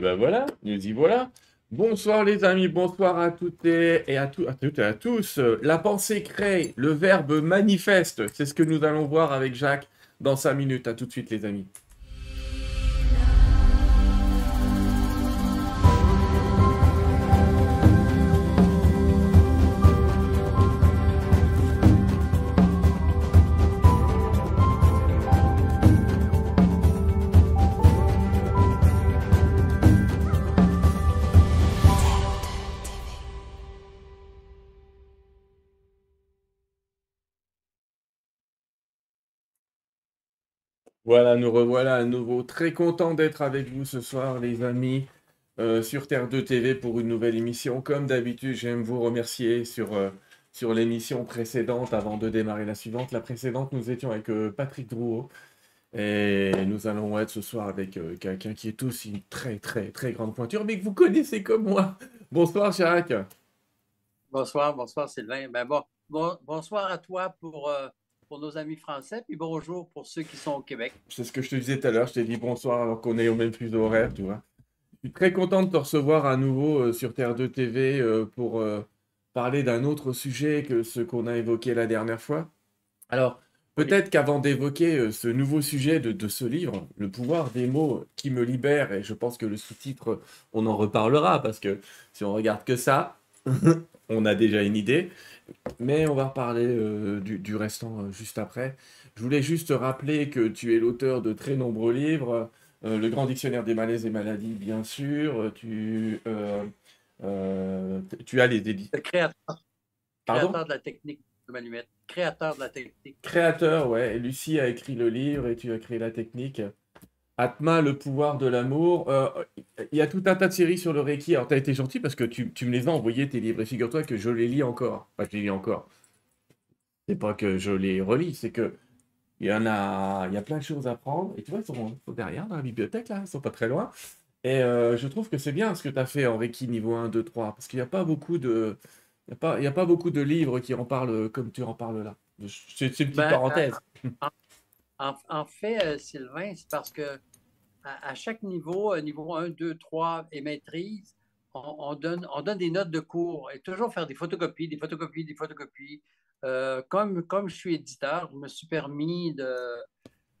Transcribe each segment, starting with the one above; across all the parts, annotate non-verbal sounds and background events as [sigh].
Et ben voilà, nous y voilà. Bonsoir les amis, bonsoir à toutes et, à, à toutes et à tous. La pensée crée, le verbe manifeste. C'est ce que nous allons voir avec Jacques dans 5 minutes. À tout de suite les amis. Voilà, nous revoilà à nouveau. Très content d'être avec vous ce soir, les amis, euh, sur Terre 2 TV pour une nouvelle émission. Comme d'habitude, j'aime vous remercier sur, euh, sur l'émission précédente avant de démarrer la suivante. La précédente, nous étions avec euh, Patrick Drouot. Et nous allons être ce soir avec quelqu'un qui est aussi une très, très, très grande pointure, mais que vous connaissez comme moi. Bonsoir, Jacques. Bonsoir, bonsoir, Sylvain. Ben bon, bonsoir à toi pour pour nos amis français, puis bonjour pour ceux qui sont au Québec. C'est ce que je te disais tout à l'heure, je t'ai dit bonsoir alors qu'on est au même fuseau horaire, tu vois. Je suis très content de te recevoir à nouveau euh, sur Terre 2 TV euh, pour euh, parler d'un autre sujet que ce qu'on a évoqué la dernière fois. Alors, peut-être qu'avant d'évoquer ce nouveau sujet de, de, ce livre, Le pouvoir des mots qui me libère, et je pense que le sous-titre, on en reparlera, parce que si on regarde que ça, [laughs] on a déjà une idée. Mais on va reparler euh, du, restant euh, juste après. Je voulais juste rappeler que tu es l'auteur de très nombreux livres. Euh, le Grand Dictionnaire des malaises et maladies, bien sûr. Tu, tu as les éditions. Créateur. créateur de la technique de Manuette. Créateur de la technique. Créateur, ouais. Lucie a écrit le livre et tu as créé la technique. Atma, le pouvoir de l'amour. Euh, il y a tout un tas de séries sur le Reiki. Alors, tu as été gentil parce que tu, me les as envoyés, tes livres. Et figure-toi que je les lis encore. Enfin, je les lis encore. C'est pas que je les relis, c'est que il y en a, il y a plein de choses à prendre. Et tu vois, ils sont, derrière dans la bibliothèque, là. Ils sont pas très loin. Et euh, je trouve que c'est bien ce que tu as fait en Reiki niveau 1, 2, 3. Parce qu'il n'y a pas beaucoup de. Il n'y a, pas beaucoup de livres qui en parlent comme tu en parles là. C'est une petite ben, parenthèse. En, fait, euh, Sylvain, c'est parce que à, chaque niveau, euh, niveau 1, 2, 3 et maîtrise, on, donne, on donne des notes de cours et toujours faire des photocopies, des photocopies, des photocopies. Euh, comme, comme je suis éditeur, je me suis permis de,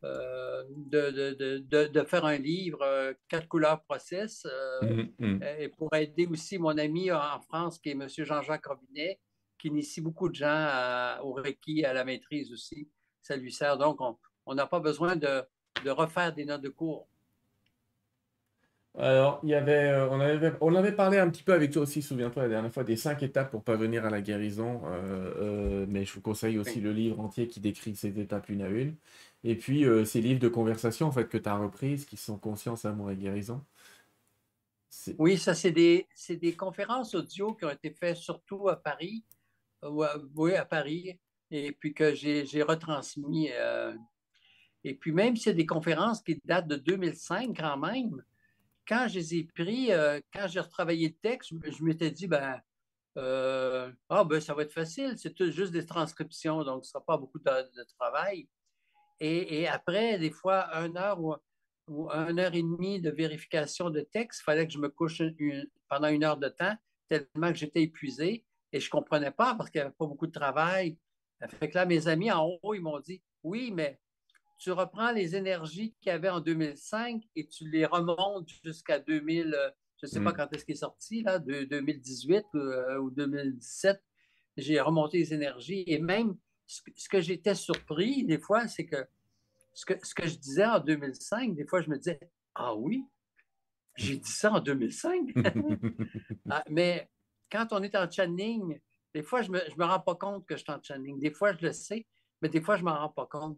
euh, de, de, faire un livre, quatre couleurs process, mmh, mmh. et pour aider aussi mon ami en France, qui est M. Jean-Jacques Robinet, qui initie beaucoup de gens au Reiki, à la maîtrise aussi. Ça lui sert. Donc, on n'a pas besoin de, de refaire des notes de cours. Alors, il y avait, euh, on avait, on avait parlé un petit peu avec toi aussi, souviens-toi, la dernière fois, des cinq étapes pour parvenir à la guérison. Euh, euh, mais je vous conseille aussi le livre entier qui décrit ces étapes une à une. Et puis, ces livres de conversation, en fait, que tu as reprises, qui sont Conscience, Amour et Guérison. Oui, ça, c'est des, des, conférences audio qui ont été faites surtout à Paris. oui, à Paris. Et puis que j'ai retransmis. et puis, même si c'est des conférences qui datent de 2005 quand même, quand je les ai pris, euh, quand j'ai retravaillé le texte, je, m'étais dit, ben, ah, ben, ça va être facile, c'est juste des transcriptions, donc ce ne sera pas beaucoup de, travail. Et, après, des fois, une heure ou, ou, une heure et demie de vérification de texte, il fallait que je me couche pendant une heure de temps, tellement que j'étais épuisé et je ne comprenais pas parce qu'il n'y avait pas beaucoup de travail. Fait que là, mes amis en haut, ils m'ont dit, oui, mais tu reprends les énergies qu'il y avait en 2005 et tu les remontes jusqu'à 2000, euh, je ne sais pas mm. quand est-ce qu'il est sorti, là, de 2018 euh, ou 2017. J'ai remonté les énergies et même ce que, j'étais surpris des fois, c'est que ce, que ce que je disais en 2005, des fois, je me disais Ah oui, j'ai dit ça en 2005. [laughs] Ah, mais quand on est en channeling, des fois, je ne me, me rends pas compte que je suis en channeling. Des fois, je le sais, mais des fois, je ne m'en rends pas compte.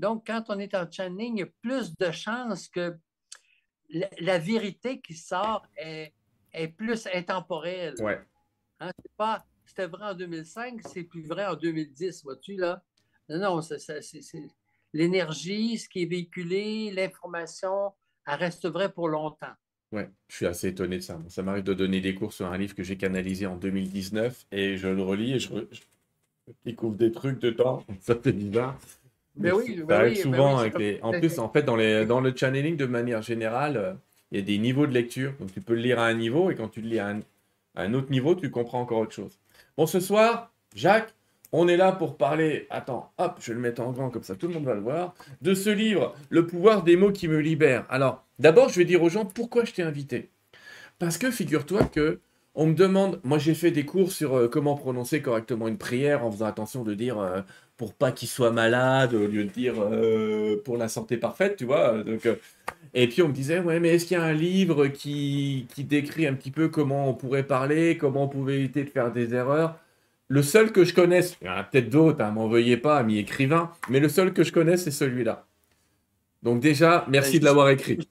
Donc, quand on est en channeling, il y a plus de chances que la, vérité qui sort est, plus intemporelle. Ouais. Hein, pas, c'était vrai en 2005, c'est plus vrai en 2010, vois-tu, là? Non, non, c'est, l'énergie, ce qui est véhiculé, l'information, elle reste vraie pour longtemps. Ouais, je suis assez étonné de ça. Ça m'arrive de donner des cours sur un livre que j'ai canalisé en 2019 et je le relis et je, je découvre des trucs dedans. [laughs] Ça fait bizarre. Mais oui, ça arrive souvent avec les. En plus, en fait, dans, les, dans le channeling, de manière générale, Il y a des niveaux de lecture. Donc tu peux le lire à un niveau et quand tu le lis à un, autre niveau, tu comprends encore autre chose. Bon, ce soir, Jacques, on est là pour parler, attends, hop, je vais le mettre en grand comme ça, tout le monde va le voir, de ce livre, Le pouvoir des mots qui me libèrent. Alors, d'abord, je vais dire aux gens pourquoi je t'ai invité? Parce que figure-toi que on me demande, moi j'ai fait des cours sur euh, comment prononcer correctement une prière en faisant attention de dire euh, pour pas qu'il soit malade au lieu de dire euh, pour la santé parfaite, tu vois. Donc, et puis on me disait, ouais, mais est-ce qu'il y a un livre qui, qui décrit un petit peu comment on pourrait parler, comment on pouvait éviter de faire des erreurs? Le seul que je connaisse, il y en a peut-être d'autres, hein, m'en veuillez pas, ami écrivain, mais le seul que je connaisse, c'est celui-là. Donc déjà, merci de l'avoir écrit.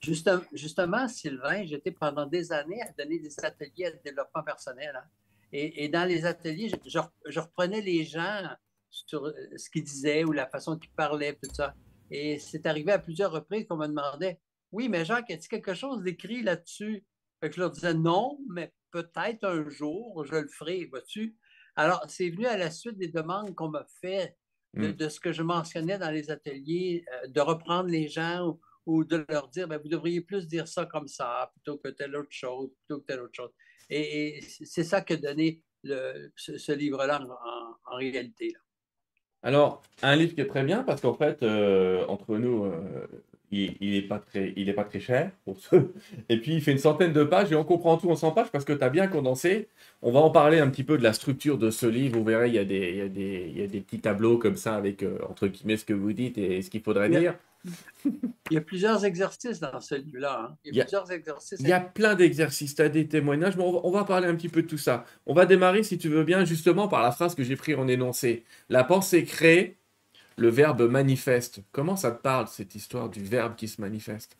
[laughs] justement, Sylvain, j'étais pendant des années à donner des ateliers de développement personnel. Hein. Et, dans les ateliers, je, reprenais les gens sur ce qu'ils disaient ou la façon qu'ils parlaient, tout ça. Et c'est arrivé à plusieurs reprises qu'on me demandait Oui, mais Jacques, a-t-il quelque chose d'écrit là-dessus Je leur disais Non, mais peut-être un jour, je le ferai, vois-tu. Alors, c'est venu à la suite des demandes qu'on m'a fait Mm. de, ce que je mentionnais dans les ateliers, euh, de reprendre les gens ou, de leur dire, ben, vous devriez plus dire ça comme ça, plutôt que telle autre chose, plutôt que telle autre chose. Et, c'est ça que donnait le, ce, livre-là en, réalité. Alors, un livre qui est très bien parce qu'en fait, euh, entre nous, euh, il n'est pas, très, il est pas très cher. Pour [laughs] Et puis, il fait une centaine de pages et on comprend tout en 100 pages parce que tu as bien condensé. On va en parler un petit peu de la structure de ce livre. Vous verrez, il y a des, il y a des, il y a des petits tableaux comme ça avec, euh, entre guillemets, ce que vous dites et ce qu'il faudrait dire. [laughs] Il y a plusieurs exercices dans ce livre-là. Hein. Il y a, plusieurs exercices. Il y a plein d'exercices, tu as des témoignages, mais on va, parler un petit peu de tout ça. On va démarrer, si tu veux bien, justement par la phrase que j'ai pris en énoncé. La pensée crée, le verbe manifeste. Comment ça te parle, cette histoire du verbe qui se manifeste?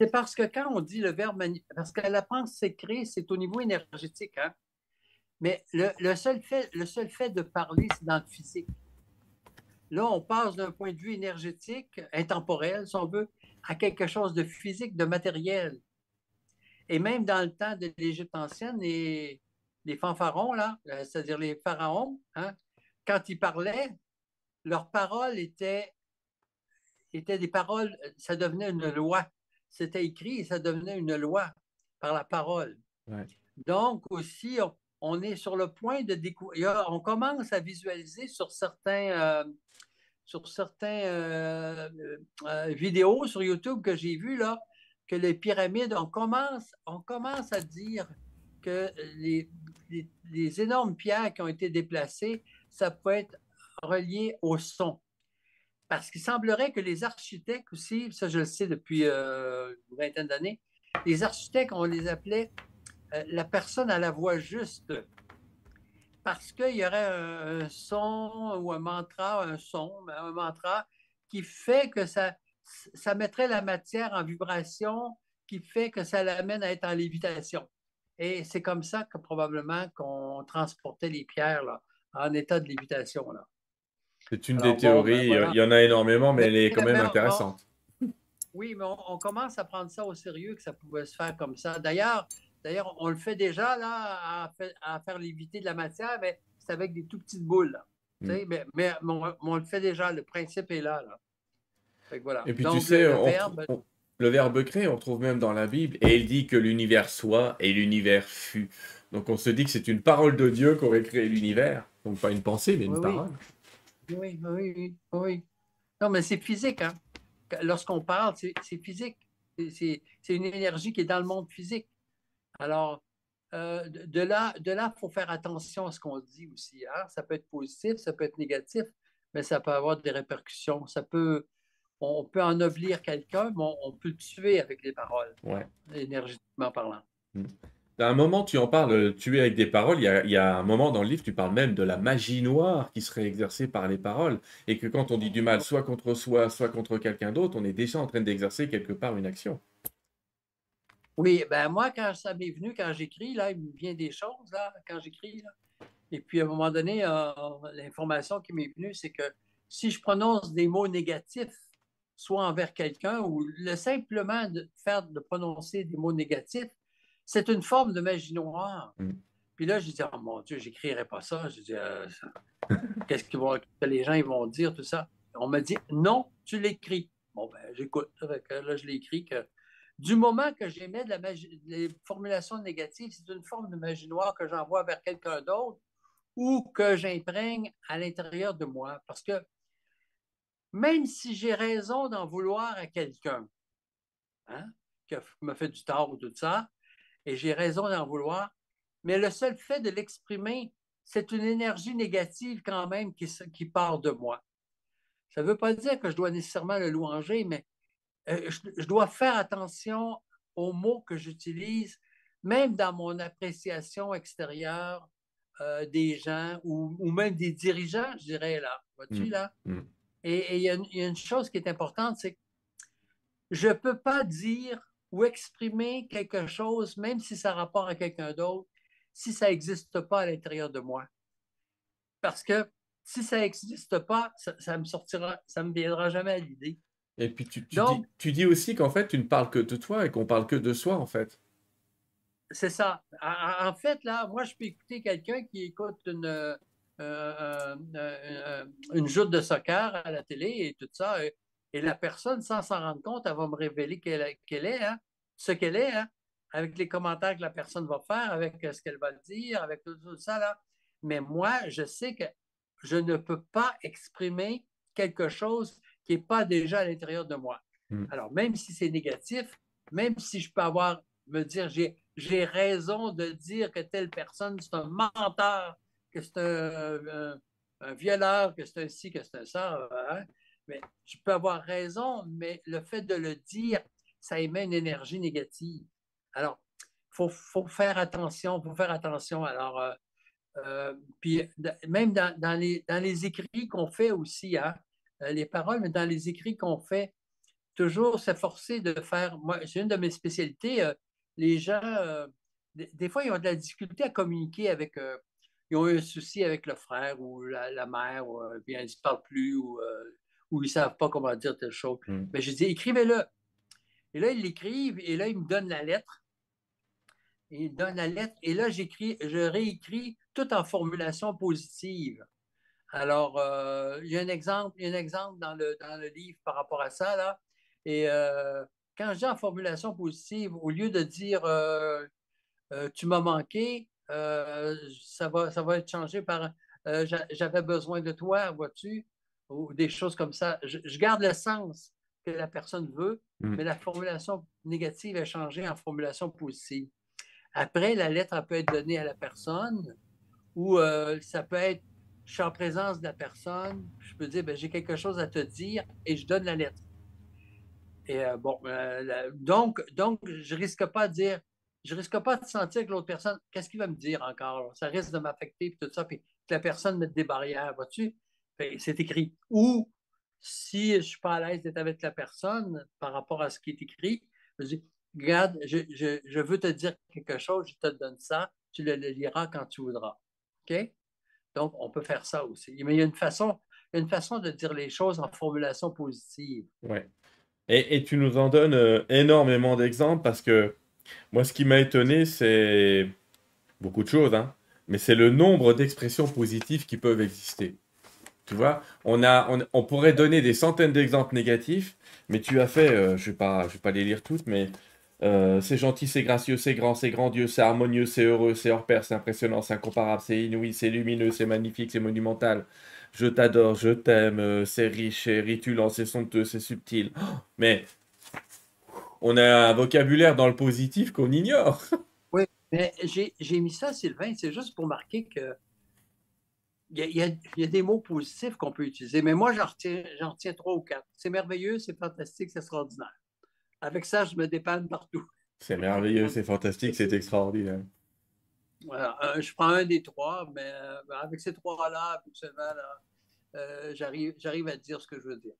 C'est parce que quand on dit le verbe manifeste, parce que la pensée crée, c'est au niveau énergétique. Hein? Mais le, seul fait, le seul fait de parler, c'est dans le physique. Là, on passe d'un point de vue énergétique, intemporel, si on veut, à quelque chose de physique, de matériel. Et même dans le temps de l'Égypte ancienne, les, les fanfarons, là, euh, c'est-à-dire les pharaons, hein, quand ils parlaient, leurs paroles étaient, étaient des paroles, ça devenait une loi. C'était écrit et ça devenait une loi par la parole. Donc aussi, on, est sur le point de découvrir, on commence à visualiser sur certains, euh, euh, euh, vidéos sur YouTube que j'ai vues, là, que les pyramides, on commence, on commence à dire que les, énormes pierres qui ont été déplacées, ça peut être relié au son. Parce qu'il semblerait que les architectes aussi, ça je le sais depuis une vingtaine d'années, les architectes, on les appelait la personne à la voix juste. Parce qu'il y aurait un, son ou un mantra, un son, un mantra qui fait que ça, ça mettrait la matière en vibration, qui fait que ça l'amène à être en lévitation. Et c'est comme ça que probablement qu'on transportait les pierres là, en état de lévitation. Là. C'est une des théories, ben, il y en a énormément, mais, elle est quand même intéressante. oui, mais on, commence à prendre ça au sérieux, que ça pouvait se faire comme ça. D'ailleurs, d'ailleurs on le fait déjà là, à, faire léviter de la matière, mais c'est avec des tout petites boules. Hmm. Mais, on, le fait déjà, le principe est là. Et puis tu sais, le, verbe... le verbe créer, on trouve même dans la Bible, et il dit que l'univers soit et l'univers fut. Donc on se dit que c'est une parole de Dieu qu'aurait créé l'univers. Donc pas une pensée, mais une parole. Oui, oui, oui. Non, mais c'est physique. Hein? Lorsqu'on parle, c'est physique. C'est une énergie qui est dans le monde physique. Alors, euh, de là, de là, il faut faire attention à ce qu'on dit aussi. Hein? Ça peut être positif, ça peut être négatif, mais ça peut avoir des répercussions. Ça peut, on peut ennoblir quelqu'un, mais on, peut le tuer avec les paroles, ouais. énergétiquement parlant. Mmh. À un moment, tu en parles, euh, tu es avec des paroles. Il y, a, un moment dans le livre, tu parles même de la magie noire qui serait exercée par les paroles. Et que quand on dit du mal, soit contre soi, soit contre quelqu'un d'autre, on est déjà en train d'exercer quelque part une action. Oui, ben moi, quand ça m'est venu, quand j'écris, là, il me vient des choses, là, quand j'écris. Et puis, à un moment donné, euh, l'information qui m'est venue, c'est que si je prononce des mots négatifs, soit envers quelqu'un, ou le simplement de faire de prononcer des mots négatifs, c'est une forme de magie noire. Mm. Puis là, j'ai dit, oh mon Dieu, j'écrirai pas ça. J'ai dit, euh, qu'est-ce que les gens ils vont dire, tout ça. On m'a dit, non, tu l'écris. Bon, ben, j'écoute. Là, je l'ai écrit que du moment que j'émets les formulations négatives, c'est une forme de magie noire que j'envoie vers quelqu'un d'autre ou que j'imprègne à l'intérieur de moi. Parce que même si j'ai raison d'en vouloir à quelqu'un, hein, qui m'a fait du tort ou tout ça, et j'ai raison d'en vouloir, mais le seul fait de l'exprimer, c'est une énergie négative quand même qui, qui part de moi. Ça ne veut pas dire que je dois nécessairement le louanger, mais euh, je, dois faire attention aux mots que j'utilise, même dans mon appréciation extérieure euh, des gens ou, même des dirigeants, je dirais là. Vois-tu mm. là? Mm. Et il y, a une chose qui est importante, c'est que je ne peux pas dire ou exprimer quelque chose, même si ça a rapport à quelqu'un d'autre, si ça n'existe pas à l'intérieur de moi. Parce que si ça n'existe pas, ça, me sortira, ça me viendra jamais à l'idée. Et puis tu, dis, tu dis aussi qu'en fait, tu ne parles que de toi et qu'on parle que de soi, en fait. C'est ça. En fait, là, moi, je peux écouter quelqu'un qui écoute une, euh, euh, euh, une joute de soccer à la télé et tout ça. Et, la personne, sans s'en rendre compte, elle va me révéler qu'elle est, hein, ce qu'elle est, hein, avec les commentaires que la personne va faire, avec ce qu'elle va dire, avec tout, tout ça. Là. Mais moi, je sais que je ne peux pas exprimer quelque chose qui n'est pas déjà à l'intérieur de moi. Hmm. Alors, même si c'est négatif, même si je peux avoir, me dire, j'ai raison de dire que telle personne, c'est un menteur, que c'est un, violeur, que c'est un ci, que c'est un ça, hein, mais je peux avoir raison, mais le fait de le dire, ça émet une énergie négative. Alors, il faut, faire attention, il faut faire attention. Alors, euh, euh, puis même dans, les, dans les écrits qu'on fait aussi, hein, les paroles, mais dans les écrits qu'on fait, toujours s'efforcer de faire. Moi, c'est une de mes spécialités. Euh, les gens, des, fois, ils ont de la difficulté à communiquer avec. ils ont eu un souci avec le frère ou la, mère, ou bien ils ne se parlent plus, ou, ou ils ne savent pas comment dire telle chose. Hmm. Mais je dis, écrivez-le. Et là, ils l'écrivent, et là, ils me donnent la lettre. Et ils donnent la lettre, et là, j'écris, je réécris tout en formulation positive. Alors, euh, il, y a un exemple, il y a un exemple dans le, dans le livre par rapport à ça. Là. Et euh, quand je dis en formulation positive, au lieu de dire euh, tu m'as manqué, ça, va, ça va être changé par j'avais besoin de toi, vois-tu, ou des choses comme ça. Je, garde le sens que la personne veut, hmm. mais la formulation négative est changée en formulation positive. Après, la lettre peut être donnée à la personne ou ça peut être, je suis en présence de la personne, je peux dire, ben, j'ai quelque chose à te dire et je donne la lettre. Et euh, bon, euh, donc, donc, je risque pas de dire, je risque pas de sentir que l'autre personne, qu'est-ce qu'il va me dire encore? Ça risque de m'affecter, tout ça, puis que la personne mette des barrières, vois-tu? C'est écrit. Ou si je ne suis pas à l'aise d'être avec la personne par rapport à ce qui est écrit, je dis, regarde, je, je, veux te dire quelque chose, je te donne ça, tu le liras quand tu voudras. OK? Donc, on peut faire ça aussi. Mais il y a une façon, une façon de dire les choses en formulation positive. Oui. Et, tu nous en donnes euh, énormément d'exemples parce que moi, ce qui m'a étonné, c'est beaucoup de choses, hein, mais c'est le nombre d'expressions positives qui peuvent exister. Tu vois, on, a, on, pourrait donner des centaines d'exemples négatifs, mais tu as fait, euh, je ne vais, vais pas les lire toutes, mais euh, c'est gentil, c'est gracieux, c'est grand, c'est grandiose, c'est harmonieux, c'est heureux, c'est hors pair, c'est impressionnant, c'est incomparable, c'est inouï, c'est lumineux, c'est magnifique, c'est monumental. Je t'adore, je t'aime, euh, c'est riche, c'est ritulant, c'est somptueux, c'est subtil. Oh, mais on a un vocabulaire dans le positif qu'on ignore. [laughs] Oui, mais j'ai mis ça, Sylvain, c'est juste pour marquer que il y, a, des mots positifs qu'on peut utiliser, mais moi, j'en retiens trois ou quatre. C'est merveilleux, c'est fantastique, c'est extraordinaire. Avec ça, je me dépanne partout. C'est merveilleux, c'est fantastique, c'est extraordinaire. Voilà, euh, je prends un des trois, mais euh, avec ces trois-là, euh, j'arrive à dire ce que je veux dire.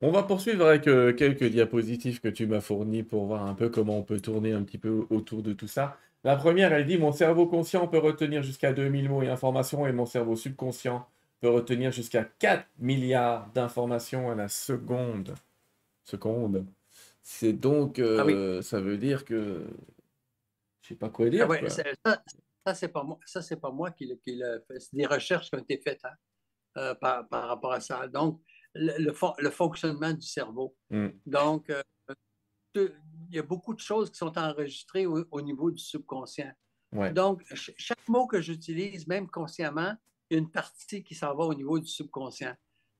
On va poursuivre avec quelques diapositives que tu m'as fournies pour voir un peu comment on peut tourner un petit peu autour de tout ça. La première, elle dit Mon cerveau conscient peut retenir jusqu'à 2000 mots et informations, et mon cerveau subconscient peut retenir jusqu'à 4 milliards d'informations à la seconde. Seconde. C'est donc, ah euh, ça veut dire que je sais pas quoi dire. Ah ça, ça c'est pas moi, ça c'est pas moi qui, qui le fait. C'est des recherches qui ont été faites hein, euh, par, par, rapport à ça. Donc, le, le, fonctionnement du cerveau. Mmh. Donc, euh, il y a beaucoup de choses qui sont enregistrées au, niveau du subconscient. Donc, chaque mot que j'utilise, même consciemment, il y a une partie qui s'en va au niveau du subconscient.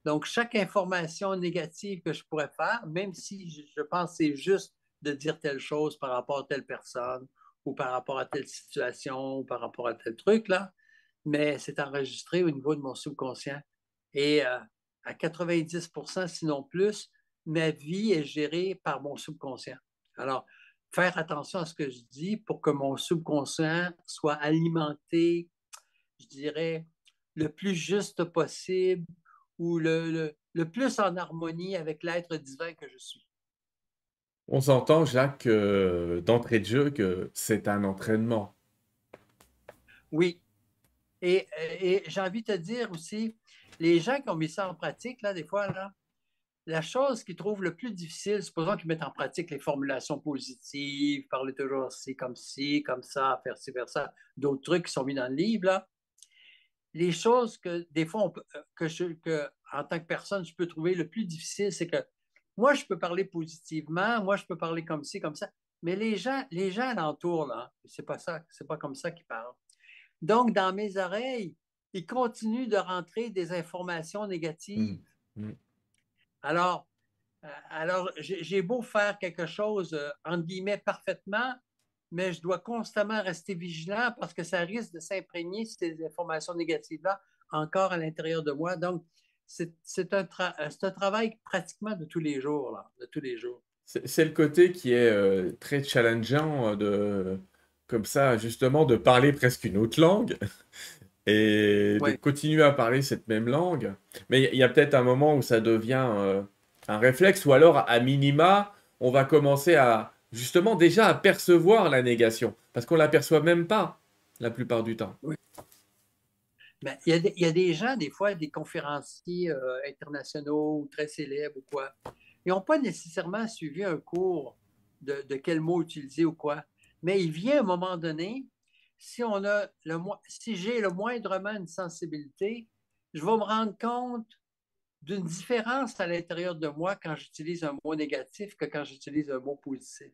Donc, chaque information négative que je pourrais faire, même si je pense que c'est juste de dire telle chose par rapport à telle personne ou par rapport à telle situation ou par rapport à tel truc, là, mais c'est enregistré au niveau de mon subconscient. Et euh, à 90% sinon plus, ma vie est gérée par mon subconscient. Alors, faire attention à ce que je dis pour que mon subconscient soit alimenté, je dirais, le plus juste possible ou le, le, plus en harmonie avec l'être divin que je suis. On s'entend, Jacques, euh, d'entrée de jeu, que c'est un entraînement. Oui. Et, et j'ai envie de te dire aussi, les gens qui ont mis ça en pratique, là, des fois, là, la chose qu'ils trouvent le plus difficile, supposons qu'ils mettent en pratique les formulations positives, parler toujours ci, comme ci, comme ça, faire ci, faire ça, d'autres trucs qui sont mis dans le livre, là, les choses que des fois, euh, que, je, que en tant que personne, je peux trouver le plus difficile, c'est que moi, je peux parler positivement, moi, je peux parler comme ci, comme ça, mais les gens, les gens alentour, là, c'est pas ça, c'est pas comme ça qu'ils parlent. Donc, dans mes oreilles, ils continuent de rentrer des informations négatives. Mmh, mmh. Alors, euh, alors j'ai beau faire quelque chose, euh, entre guillemets, parfaitement, mais je dois constamment rester vigilant parce que ça risque de s'imprégner, ces informations négatives-là, encore à l'intérieur de moi. Donc, c'est un, un, travail pratiquement de tous les jours, là, de tous les jours. C'est le côté qui est euh, très challengeant euh, de, comme ça, justement, de parler presque une autre langue [laughs] et de continuer à parler cette même langue. Mais il y a peut-être un moment où ça devient euh, un réflexe, ou alors, à minima, on va commencer à, justement déjà à percevoir la négation, parce qu'on ne l'aperçoit même pas la plupart du temps. Oui. Ben, il, y a des, gens, des fois, des conférenciers euh, internationaux ou très célèbres ou quoi, ils n'ont pas nécessairement suivi un cours de, quel mot utiliser ou quoi, mais il vient un moment donné, si, on le, si j'ai le moindrement une sensibilité, je vais me rendre compte d'une différence à l'intérieur de moi quand j'utilise un mot négatif que quand j'utilise un mot positif.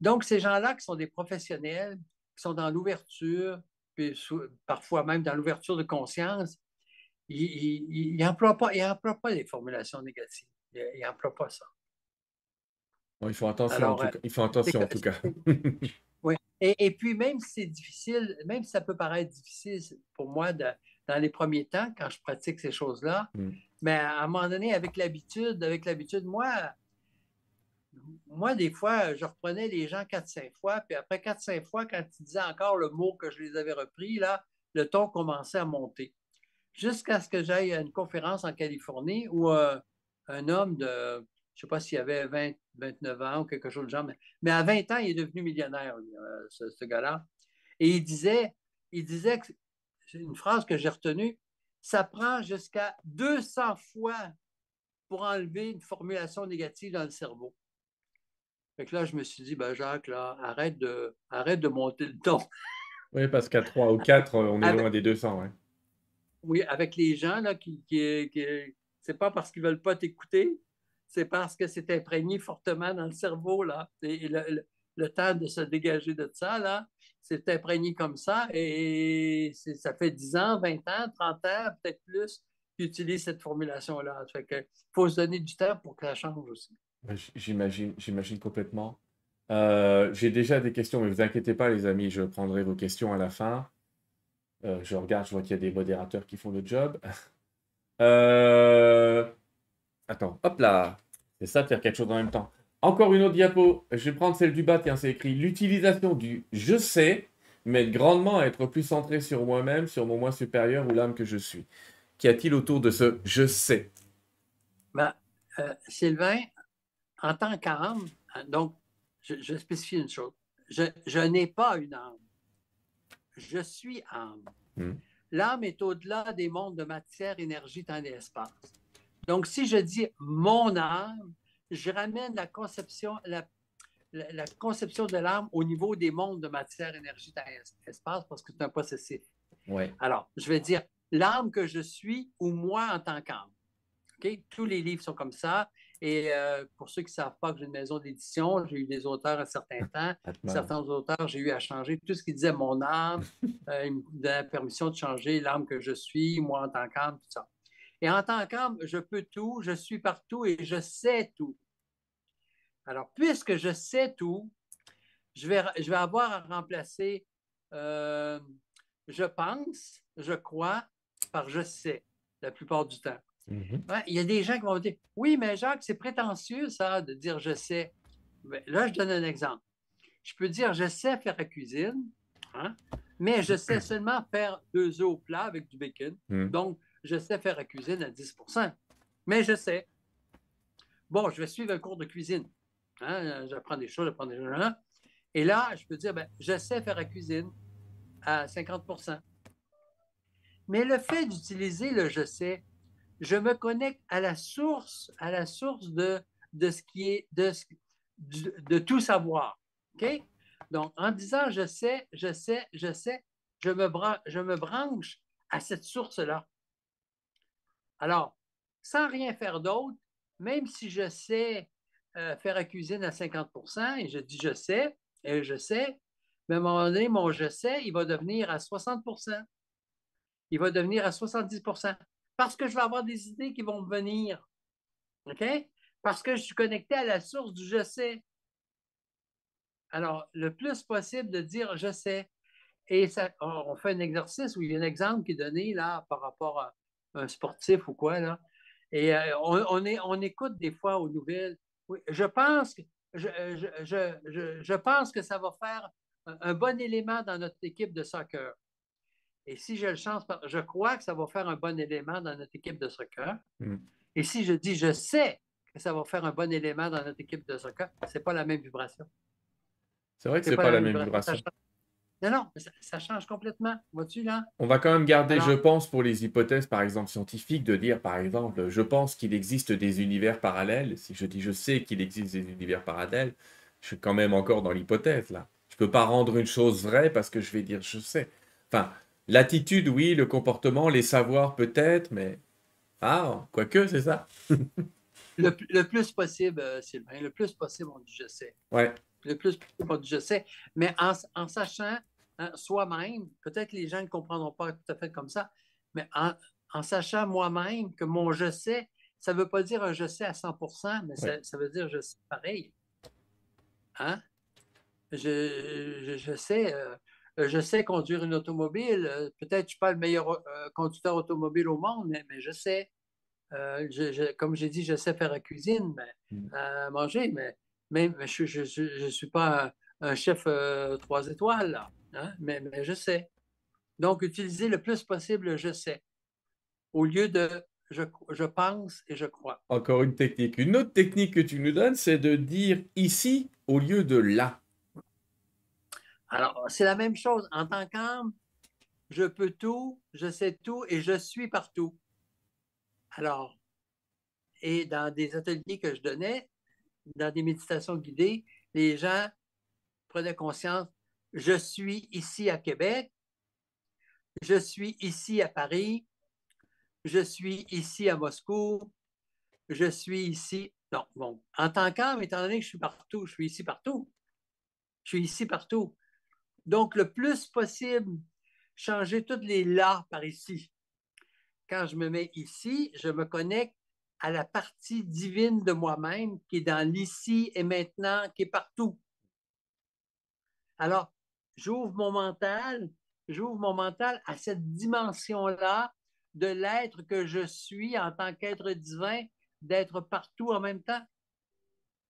Donc, ces gens-là qui sont des professionnels, qui sont dans l'ouverture, puis parfois même dans l'ouverture de conscience, ils n'emploient pas, pas les formulations négatives. Ils n'emploient pas ça. il faut attention, en, tout cas. Il faut attention en tout cas. [laughs] oui. Et, puis, même si c'est difficile, même si ça peut paraître difficile pour moi dans les premiers temps, quand je pratique ces choses-là, mm. mais à un moment donné, avec l'habitude, avec l'habitude, moi, moi, des fois, je reprenais les gens 4-5 fois, puis après 4-5 fois, quand ils disaient encore le mot que je les avais repris, là, le ton commençait à monter. Jusqu'à ce que j'aille à une conférence en Californie où euh, un homme de, je ne sais pas s'il avait 20, 29 ans ou quelque chose de genre, mais, à 20 ans, il est devenu millionnaire, euh, ce, gars-là. Et il disait, il disait une phrase que j'ai retenue, ça prend jusqu'à 200 fois pour enlever une formulation négative dans le cerveau. Fait que là, je me suis dit, ben Jacques, là, arrête de, arrête de monter le ton. Oui, parce qu'à 3 ou 4, on est loin des 200. Ouais. Oui, avec les gens, là, qui, qui, qui c'est pas parce qu'ils veulent pas t'écouter, c'est parce que c'est imprégné fortement dans le cerveau, là. Et le, temps de se dégager de ça, là, c'est imprégné comme ça. Et ça fait 10 ans, 20 ans, 30 ans, peut-être plus, qu'ils utilisent cette formulation-là. Fait que faut se donner du temps pour que ça change aussi. J'imagine, j'imagine complètement. Euh, j'ai déjà des questions, mais vous inquiétez pas, les amis, je prendrai vos questions à la fin. Euh, je regarde, je vois qu'il y a des modérateurs qui font le job. [laughs] Euh, attends, hop là. C'est ça de faire quelque chose en même temps. Encore une autre diapo. Je vais prendre celle du bas. Tiens, c'est écrit l'utilisation du je sais m'aide grandement à être plus centré sur moi-même, sur mon moi supérieur ou l'âme que je suis. Qu'y a-t-il autour de ce je sais? Ben, Sylvain, en tant qu'âme, hein, donc, je, spécifie une chose, je, n'ai pas une âme. Je suis âme. Hmm. L'âme est au-delà des mondes de matière, énergie, temps et espace. Donc, si je dis mon âme, je ramène la conception, la, conception de l'âme au niveau des mondes de matière, énergie, temps et espace parce que c'est un possessif. Ouais. Alors, je vais dire l'âme que je suis ou moi en tant qu'âme. Tous les livres sont comme ça. Et euh, pour ceux qui ne savent pas que j'ai une maison d'édition, j'ai eu des auteurs un certain [laughs] temps. Certains auteurs, j'ai eu à changer tout ce qui disait mon âme. [laughs] Euh, ils me donnaient la permission de changer l'âme que je suis, moi en tant qu'âme, tout ça. Et en tant qu'âme, je peux tout, je suis partout et je sais tout. Alors, puisque je sais tout, je vais, je vais avoir à remplacer euh, je pense, je crois, par je sais, la plupart du temps. Mhm. il y a des gens qui vont dire Oui, mais Jacques, c'est prétentieux, ça, de dire je sais. Ben, là, je donne un exemple. Je peux dire je sais faire la cuisine, hein, mais je sais seulement faire deux œufs au plat avec du bacon. Mhm. Donc, je sais faire la cuisine à 10% Mais je sais. Bon, je vais suivre un cours de cuisine. Hein, j'apprends des choses, j'apprends des choses. Hein. Et là, je peux dire ben, je sais faire la cuisine à 50% Mais le fait d'utiliser le je sais, je me connecte à la source, à la source de, de ce qui est de, tout savoir. OK? Donc, en disant je sais, je sais, je sais, je me, je me branche à cette source-là. Alors, sans rien faire d'autre, même si je sais euh, faire la cuisine à 50% et je dis je sais, et je sais, mais à un moment donné, mon je sais, il va devenir à 60% Il va devenir à 70 parce que je vais avoir des idées qui vont me venir. OK? Parce que je suis connecté à la source du je sais. Alors, le plus possible de dire je sais. Et on fait un exercice où il y a un exemple qui est donné là par rapport à un sportif ou quoi. Là. Et euh, on, écoute des fois aux nouvelles. je pense que je, pense que ça va faire un bon élément dans notre équipe de soccer. Et si je le chance, je crois que ça va faire un bon élément dans notre équipe de soccer. Hmm. Et si je dis je sais que ça va faire un bon élément dans notre équipe de soccer, ce n'est pas la même vibration. C'est vrai que ce n'est pas, la même vibration. Non, non, ça, change complètement. Vois-tu là? On va quand même garder, je pense, pour les hypothèses, par exemple, scientifiques, de dire, par exemple, je pense qu'il existe des univers parallèles. Si je dis je sais qu'il existe des univers parallèles, je suis quand même encore dans l'hypothèse là. Je ne peux pas rendre une chose vraie parce que je vais dire je sais. Enfin, l'attitude, oui, le comportement, les savoirs peut-être, mais... Ah, quoique, c'est ça. [laughs] le, plus possible, euh, Sylvain, le plus possible, on dit je sais. Ouais. Le plus possible, on dit je sais. Mais en, sachant hein, soi-même, peut-être les gens ne comprendront pas tout à fait comme ça, mais en, sachant moi-même que mon je sais, ça ne veut pas dire un je sais à 100% mais ça, ça, veut dire je sais pareil. Hein? je, sais, euh, je sais conduire une automobile. Euh, peut-être que je ne suis pas le meilleur euh, conducteur automobile au monde, mais, je sais. comme j'ai dit, je sais faire la cuisine, mais, mmh. manger, mais, mais, je ne suis pas un, chef trois étoiles, hein, mais, je sais. Donc, utiliser le plus possible je sais, au lieu de je, je, pense et je crois. Encore une technique. Une autre technique que tu nous donnes, c'est de dire ici au lieu de là. Alors, c'est la même chose. En tant qu'âme, je peux tout, je sais tout et je suis partout. Alors, et dans des ateliers que je donnais, dans des méditations guidées, les gens prenaient conscience, je suis ici à Québec, je suis ici à Paris, je suis ici à Moscou, je suis ici. Non, bon, en tant qu'âme, étant donné que je suis partout, je suis ici partout. Je suis ici partout. Donc, le plus possible, changer toutes les là par ici. Quand je me mets ici, je me connecte à la partie divine de moi-même qui est dans l'ici et maintenant, qui est partout. Alors, j'ouvre mon mental, j'ouvre mon mental à cette dimension-là de l'être que je suis en tant qu'être divin, d'être partout en même temps.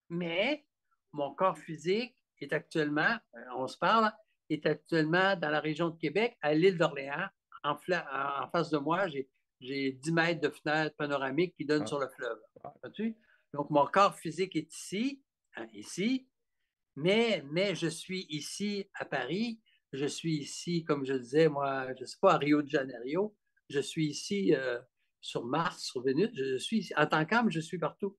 Mais mon corps physique est actuellement, euh, on se parle, est actuellement dans la région de Québec, à l'île d'Orléans. En, en, face de moi, j'ai 10 mètres de fenêtre panoramique qui donne ah. sur le fleuve. Donc, mon corps physique est ici, hein, ici, mais, mais je suis ici à Paris, je suis ici, comme je disais, moi, je ne sais pas, à Rio de Janeiro, je suis ici euh, sur Mars, sur Vénus, je suis en tant qu'âme, je suis partout.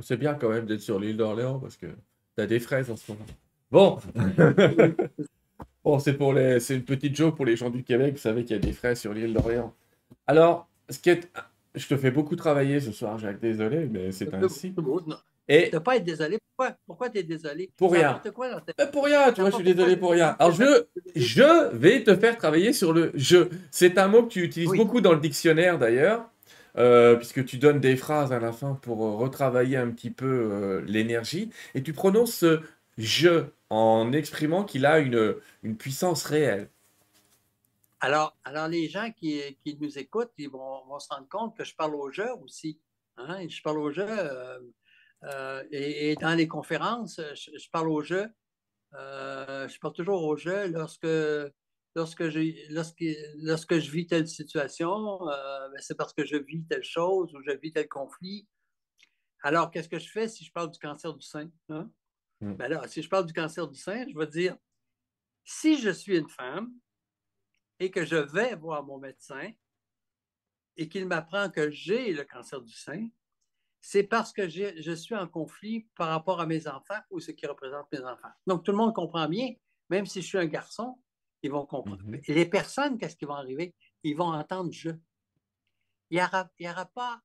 C'est bien quand même d'être sur l'île d'Orléans parce que tu as des fraises en ce moment. Bon. [laughs] bon, c'est pour les, c'est une petite joke pour les gens du Québec. Vous savez qu'il y a des frais sur l'île d'Orléans. Alors, ce qui est, Je te fais beaucoup travailler ce soir, Jacques. Désolé, mais c'est ainsi. Et... Ne pas être désolé. Pourquoi, Pourquoi tu es désolé? Pour rien. Euh, pour rien, tu vois, je suis désolé pour rien. Alors, je, je vais te faire travailler sur le je. C'est un mot que tu utilises beaucoup dans le dictionnaire d'ailleurs, euh, puisque tu donnes des phrases à la fin pour euh, retravailler un petit peu l'énergie. Et tu prononces ce je en exprimant qu'il a une, une puissance réelle. Alors, alors les gens qui, qui nous écoutent, ils vont, vont, se rendre compte que je parle au jeu aussi. Hein? Je parle au jeu. Euh, et, dans les conférences, je, parle au jeu. Euh, je parle toujours au jeu lorsque, lorsque, je, lorsque, lorsque je vis telle situation, euh, ben, c'est parce que je vis telle chose ou je vis tel conflit. Alors, qu'est-ce que je fais si je parle du cancer du sein? Hein? Mm. Ben là, si je parle du cancer du sein, je vais dire, si je suis une femme et que je vais voir mon médecin et qu'il m'apprend que j'ai le cancer du sein, c'est parce que je suis en conflit par rapport à mes enfants ou ce qui représente mes enfants. Donc, tout le monde comprend bien, même si je suis un garçon, ils vont comprendre. Mhm. Les personnes, qu'est-ce qui va arriver? Ils vont entendre je. Il n'y aura, aura, pas,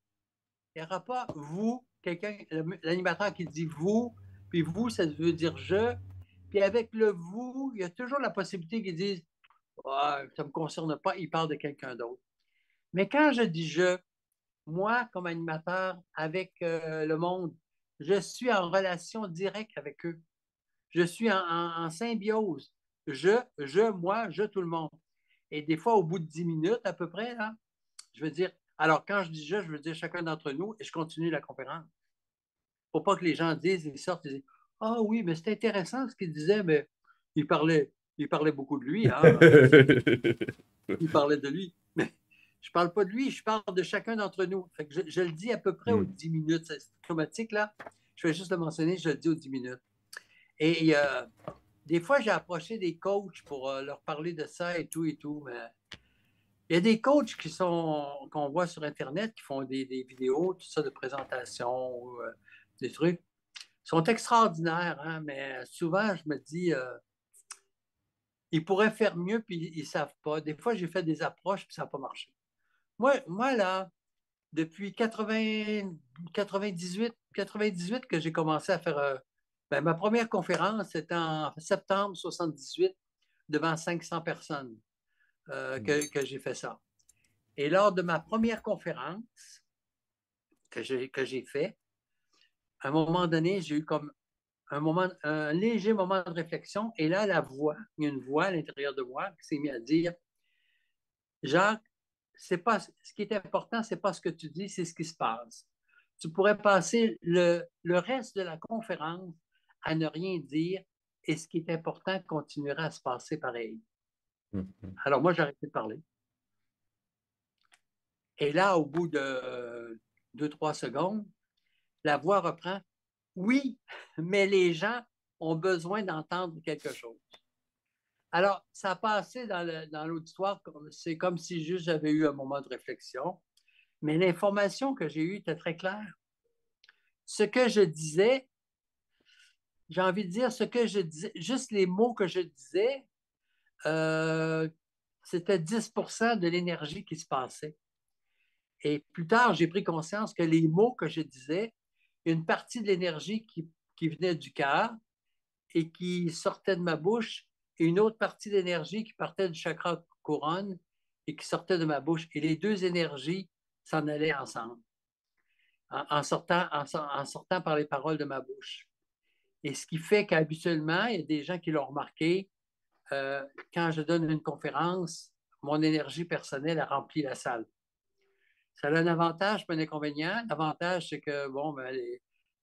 il aura pas vous, quelqu'un, l'animateur qui dit vous, puis vous, ça veut dire je. Puis avec le vous, il y a toujours la possibilité qu'ils disent ça ne me concerne pas, il parle de quelqu'un d'autre. Mais quand je dis je, moi, comme animateur avec euh, le monde, je suis en relation directe avec eux. Je suis en, symbiose. Je, je, moi, je, tout le monde. Et des fois, au bout de dix minutes à peu près, là, je veux dire, alors quand je dis je, je veux dire chacun d'entre nous et je continue la conférence. Pour pas que les gens disent, ils sortent, ils disent Ah oui, mais c'est intéressant ce qu'il disait, mais il parlait, il parlait beaucoup de lui. Hein? [laughs] il parlait de lui. Mais je ne parle pas de lui, je parle de chacun d'entre nous. je, le dis à peu près aux 10 hmm. minutes. C'est chromatique, là. Je vais juste le mentionner, je le dis aux 10 minutes. Et euh, des fois, j'ai approché des coachs pour euh, leur parler de ça et tout et tout. Mais il y a des coachs qui sont qu'on voit sur Internet qui font des, vidéos, tout ça de présentation, euh, des trucs. Sont extraordinaires, hein, mais souvent, je me dis, ils pourraient faire mieux, puis ils ne savent pas. Des fois, j'ai fait des approches, puis ça n'a pas marché. Moi, là, depuis 80, 98, 98 que j'ai commencé à faire. Euh, ben, ma première conférence, c'était en septembre 78, devant 500 personnes euh, mmh. que, j'ai fait ça. Et lors de ma première conférence que j'ai, que j'ai fait, à un moment donné, j'ai eu comme un moment, un léger moment de réflexion. Et là, la voix, il y a une voix à l'intérieur de moi qui s'est mise à dire Jacques, c'est pas ce qui est important, c'est pas ce que tu dis, c'est ce qui se passe. Tu pourrais passer le, reste de la conférence à ne rien dire et ce qui est important continuera à se passer pareil. Mm-hmm. Alors moi, j'ai arrêté de parler. Et là, au bout de deux, trois secondes, la voix reprend. Oui, mais les gens ont besoin d'entendre quelque chose. Alors, ça a passé dans l'auditoire, c'est comme si juste j'avais eu un moment de réflexion, mais l'information que j'ai eue était très claire. Ce que je disais, j'ai envie de dire ce que je disais, juste les mots que je disais, euh, c'était 10% de l'énergie qui se passait. Et plus tard, j'ai pris conscience que les mots que je disais, une partie de l'énergie qui, venait du cœur et qui sortait de ma bouche et une autre partie d'énergie qui partait du chakra couronne et qui sortait de ma bouche. Et les deux énergies s'en allaient ensemble, en, sortant, en, sortant par les paroles de ma bouche. Et ce qui fait qu'habituellement, il y a des gens qui l'ont remarqué, euh, quand je donne une conférence, mon énergie personnelle a rempli la salle. Ça a un avantage, pas un inconvénient. L'avantage, c'est que bon, ben,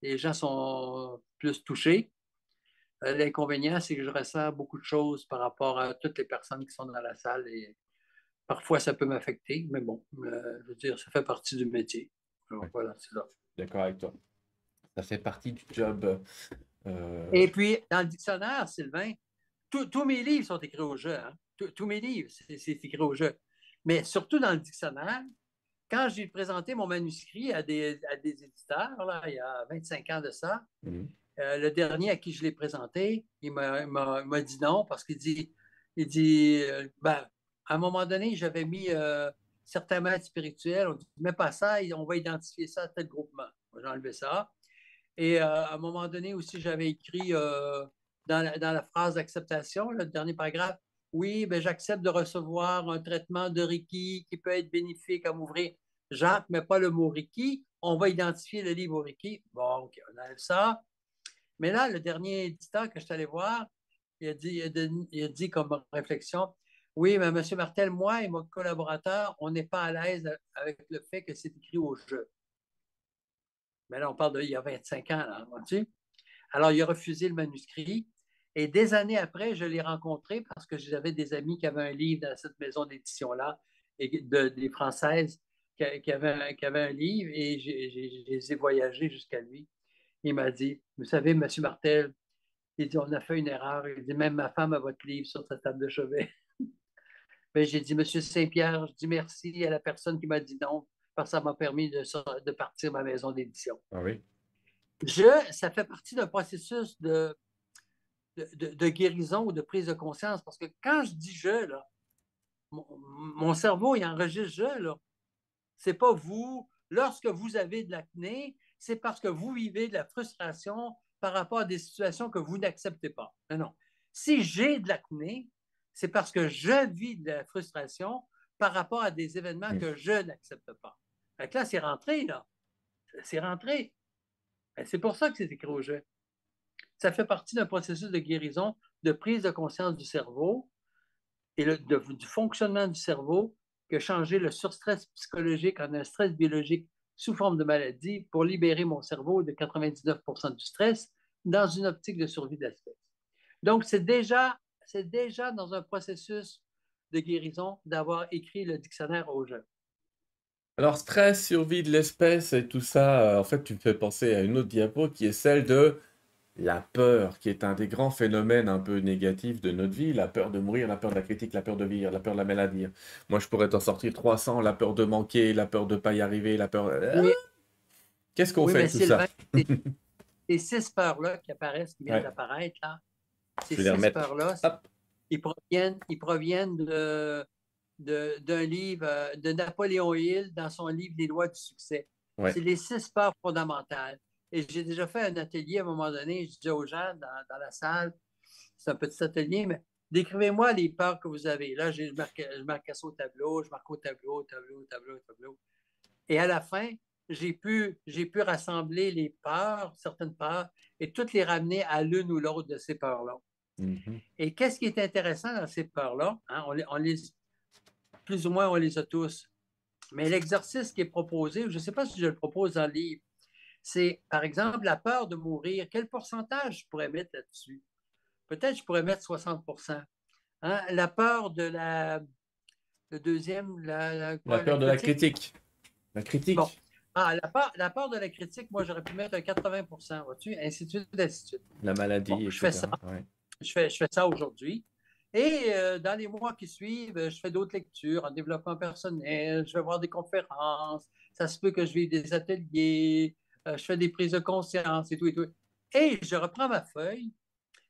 les, gens sont plus touchés. Euh, l'inconvénient, c'est que je ressens beaucoup de choses par rapport à toutes les personnes qui sont dans la salle et parfois ça peut m'affecter, mais bon, euh, je veux dire, ça fait partie du métier. voilà, c'est ça. D'accord avec toi. Ça fait partie du job. Euh, et puis, dans le dictionnaire, Sylvain, tous mes livres sont écrits au jeu. Hein. Tous mes livres, c'est écrit au jeu. Mais surtout dans le dictionnaire, quand j'ai présenté mon manuscrit à des, éditeurs, là, il y a 25 ans de ça, mhm. Euh, le dernier à qui je l'ai présenté, il m'a dit non parce qu'il dit, il dit euh, ben, à un moment donné, j'avais mis certains maîtres spirituels ont dit, mais pas ça, on va identifier ça à tel groupement. J'ai enlevé ça. Et euh, à un moment donné aussi, j'avais écrit euh, dans, la, phrase d'acceptation, le dernier paragraphe, oui, ben, j'accepte de recevoir un traitement de Reiki qui peut être bénéfique à m'ouvrir. Jacques, mais pas le mot Reiki. On va identifier le livre Reiki. Bon, OK, on enlève ça. Mais là, le dernier éditeur que je suis allé voir, il a dit, comme réflexion, oui, mais M. Martel, moi et mon collaborateur, on n'est pas à l'aise avec le fait que c'est écrit au jeu. Mais là, on parle d'il y a 25 ans, là, vois-tu? Alors, il a refusé le manuscrit. Et des années après, je l'ai rencontré parce que j'avais des amis qui avaient un livre dans cette maison d'édition-là, et des Françaises qui, avaient, un livre, et je les ai voyagés jusqu'à lui. Il m'a dit, vous savez, M. Martel, il dit, on a fait une erreur. Il dit, même ma femme a votre livre sur sa table de chevet. [laughs] Ben, j'ai dit, Monsieur Saint-Pierre, je dis merci à la personne qui m'a dit non, parce que ça m'a permis de, de partir ma maison d'édition. Ah oui. Je, ça fait partie d'un processus de, de, guérison ou de prise de conscience, parce que quand je dis je, là, mon, cerveau, il enregistre je, là. C'est pas vous. Lorsque vous avez de l'acné, c'est parce que vous vivez de la frustration par rapport à des situations que vous n'acceptez pas. Non, non. Si j'ai de l'acné, c'est parce que je vis de la frustration par rapport à des événements que je n'accepte pas. Fait là, c'est rentré, là. C'est rentré. Ben, c'est pour ça que c'est écit au jeu. Ça fait partie d'un processus de guérison, de prise de conscience du cerveau et du fonctionnement du cerveau que changer le surstress psychologique en un stress biologique sous forme de maladie pour libérer mon cerveau de 99% du stress dans une optique de survie d'espèce. Donc, c'est déjà c'est déjà dans un processus de guérison d'avoir écrit le dictionnaire aux jeunes. Alors, stress, survie de l'espèce et tout ça, euh, en fait, tu me fais penser à une autre diapo qui est celle de la peur, qui est un des grands phénomènes un peu négatifs de notre vie. La peur de mourir, la peur de la critique, la peur de vivre, la peur de la maladie. Moi, je pourrais t'en sortir 300, la peur de manquer, la peur de ne pas y arriver, la peur... Euh, qu'est-ce qu'on fait tout ça? [laughs] Ces six peurs-là qui apparaissent, qui viennent d'apparaître, là, ces six peurs-là, ils proviennent, ils proviennent de, d'un livre euh, de Napoléon Hill dans son livre Les lois du succès. C'est les six peurs fondamentales. Et j'ai déjà fait un atelier à un moment donné, je disais aux gens dans, dans la salle, c'est un petit atelier, mais décrivez-moi les peurs que vous avez. Là, je marque, je ça au tableau, je marque au tableau, au tableau, au tableau, au tableau. Et à la fin, j'ai pu, j'ai pu rassembler les peurs, certaines peurs, et toutes les ramener à l'une ou l'autre de ces peurs-là. Mm-hmm. Et qu'est-ce qui est intéressant dans ces peurs-là? Hein? On, les, plus ou moins, on les a tous. Mais l'exercice qui est proposé, je ne sais pas si je le propose dans le livre, c'est, par exemple, la peur de mourir. Quel pourcentage je pourrais mettre là-dessus? Peut-être je pourrais mettre 60% hein? La peur de la... Le deuxième, la, la, peur de la critique? La critique. Ah, la, peur, la peur de la critique, moi, j'aurais pu mettre un 80 vois-tu? Ainsi de suite, ainsi de suite. La maladie, je fais ça. Je fais, je fais ça aujourd'hui. Et euh, dans les mois qui suivent, je fais d'autres lectures en développement personnel, je vais voir des conférences, ça se peut que je vive des ateliers, euh, je fais des prises de conscience et tout et tout. Et je reprends ma feuille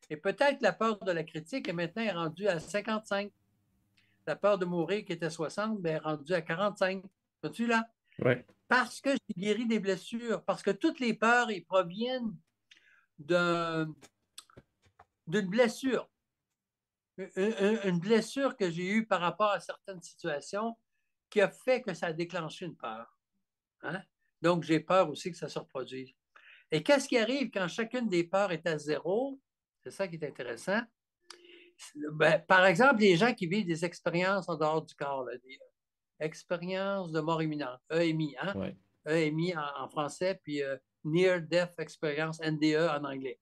et peut-être la peur de la critique est maintenant rendue à 55. La peur de mourir qui était 60 ben, est rendue à 45. Vois-tu là? Oui. Parce que j'ai guéri des blessures, parce que toutes les peurs, ils proviennent d'un d'une blessure. Une blessure que j'ai eue par rapport à certaines situations qui a fait que ça a déclenché une peur. Hein? Donc, j'ai peur aussi que ça se reproduise. Et qu'est-ce qui arrive quand chacune des peurs est à zéro? C'est ça qui est intéressant. Ben, par exemple, les gens qui vivent des expériences en dehors du corps, des expériences de mort imminente, EMI, hein? EMI en, français, puis euh, Near Death Experience, NDE en anglais.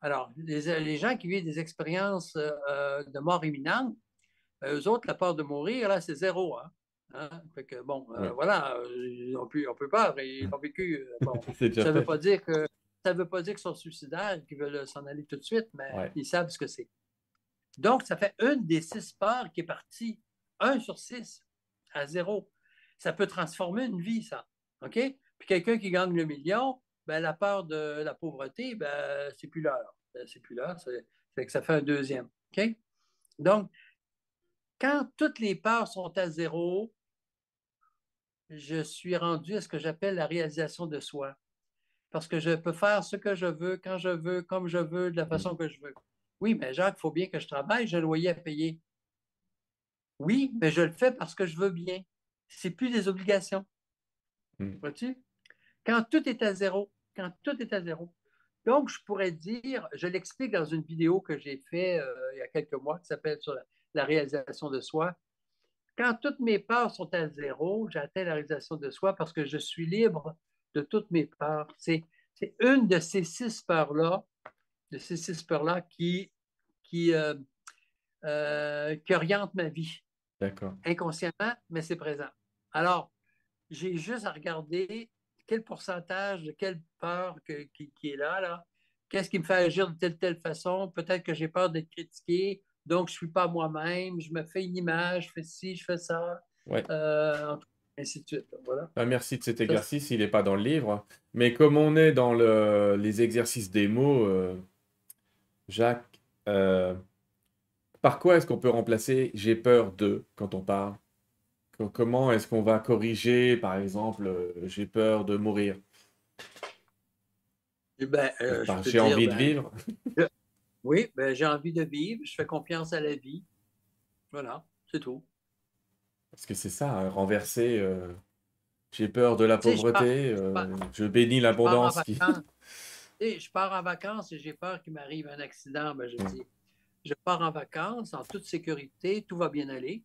Alors, les, gens qui vivent des expériences euh, de mort imminente, ben, eux autres, la peur de mourir, là, c'est zéro. Hein? Hein? Fait que, bon, euh, voilà, on peut, on peut pas, ils ont vécu. ça ne veut pas dire que ça veut pas dire qu'ils sont suicidaires, qu'ils veulent s'en aller tout de suite, mais ils savent ce que c'est. Donc, ça fait une des six peurs qui est partie, un sur six, à zéro. Ça peut transformer une vie, ça. OK? Puis quelqu'un qui gagne le million, ben, la peur de la pauvreté, ben, c'est plus là. Ben, c'est plus là. C'est que ça fait un deuxième. OK? Donc, quand toutes les peurs sont à zéro, je suis rendu à ce que j'appelle la réalisation de soi. Parce que je peux faire ce que je veux, quand je veux, comme je veux, de la façon que je veux. Oui, mais Jacques, il faut bien que je travaille, j'ai un loyer à payer. Oui, mais je le fais parce que je veux bien. C'est plus des obligations. Hmm. Vois-tu? Quand tout est à zéro, quand tout est à zéro. Donc, je pourrais dire, je l'explique dans une vidéo que j'ai faite euh, il y a quelques mois qui s'appelle sur la, réalisation de soi. Quand toutes mes peurs sont à zéro, j'atteins la réalisation de soi parce que je suis libre de toutes mes peurs. C'est une de ces six peurs-là, de ces six peurs-là qui, qui, euh, euh, qui orientent ma vie. D'accord. Inconsciemment, mais c'est présent. Alors, j'ai juste à regarder quel pourcentage de quelle peur qui, est là, là. Qu'est-ce qui me fait agir de telle telle façon? Peut-être que j'ai peur d'être critiqué, donc je ne suis pas moi-même, je me fais une image, je fais ci, je fais ça. Euh, ainsi de suite. Voilà. Ah, merci de cet exercice, il n'est pas dans le livre. Mais comme on est dans le, les exercices des mots, euh, Jacques, euh, par quoi est-ce qu'on peut remplacer j'ai peur de quand on parle? Comment est-ce qu'on va corriger, par exemple, euh, j'ai peur de mourir eh ben, euh, J'ai envie de ben, vivre. Oui, ben, j'ai envie de vivre, je fais confiance à la vie. Voilà, c'est tout. Parce que c'est ça, hein, renverser. Euh, j'ai peur de la pauvreté, je, bénis l'abondance. Qui... [laughs] je pars en vacances et j'ai peur qu'il m'arrive un accident. Ben, je mm. dis, je pars en vacances en toute sécurité, tout va bien aller.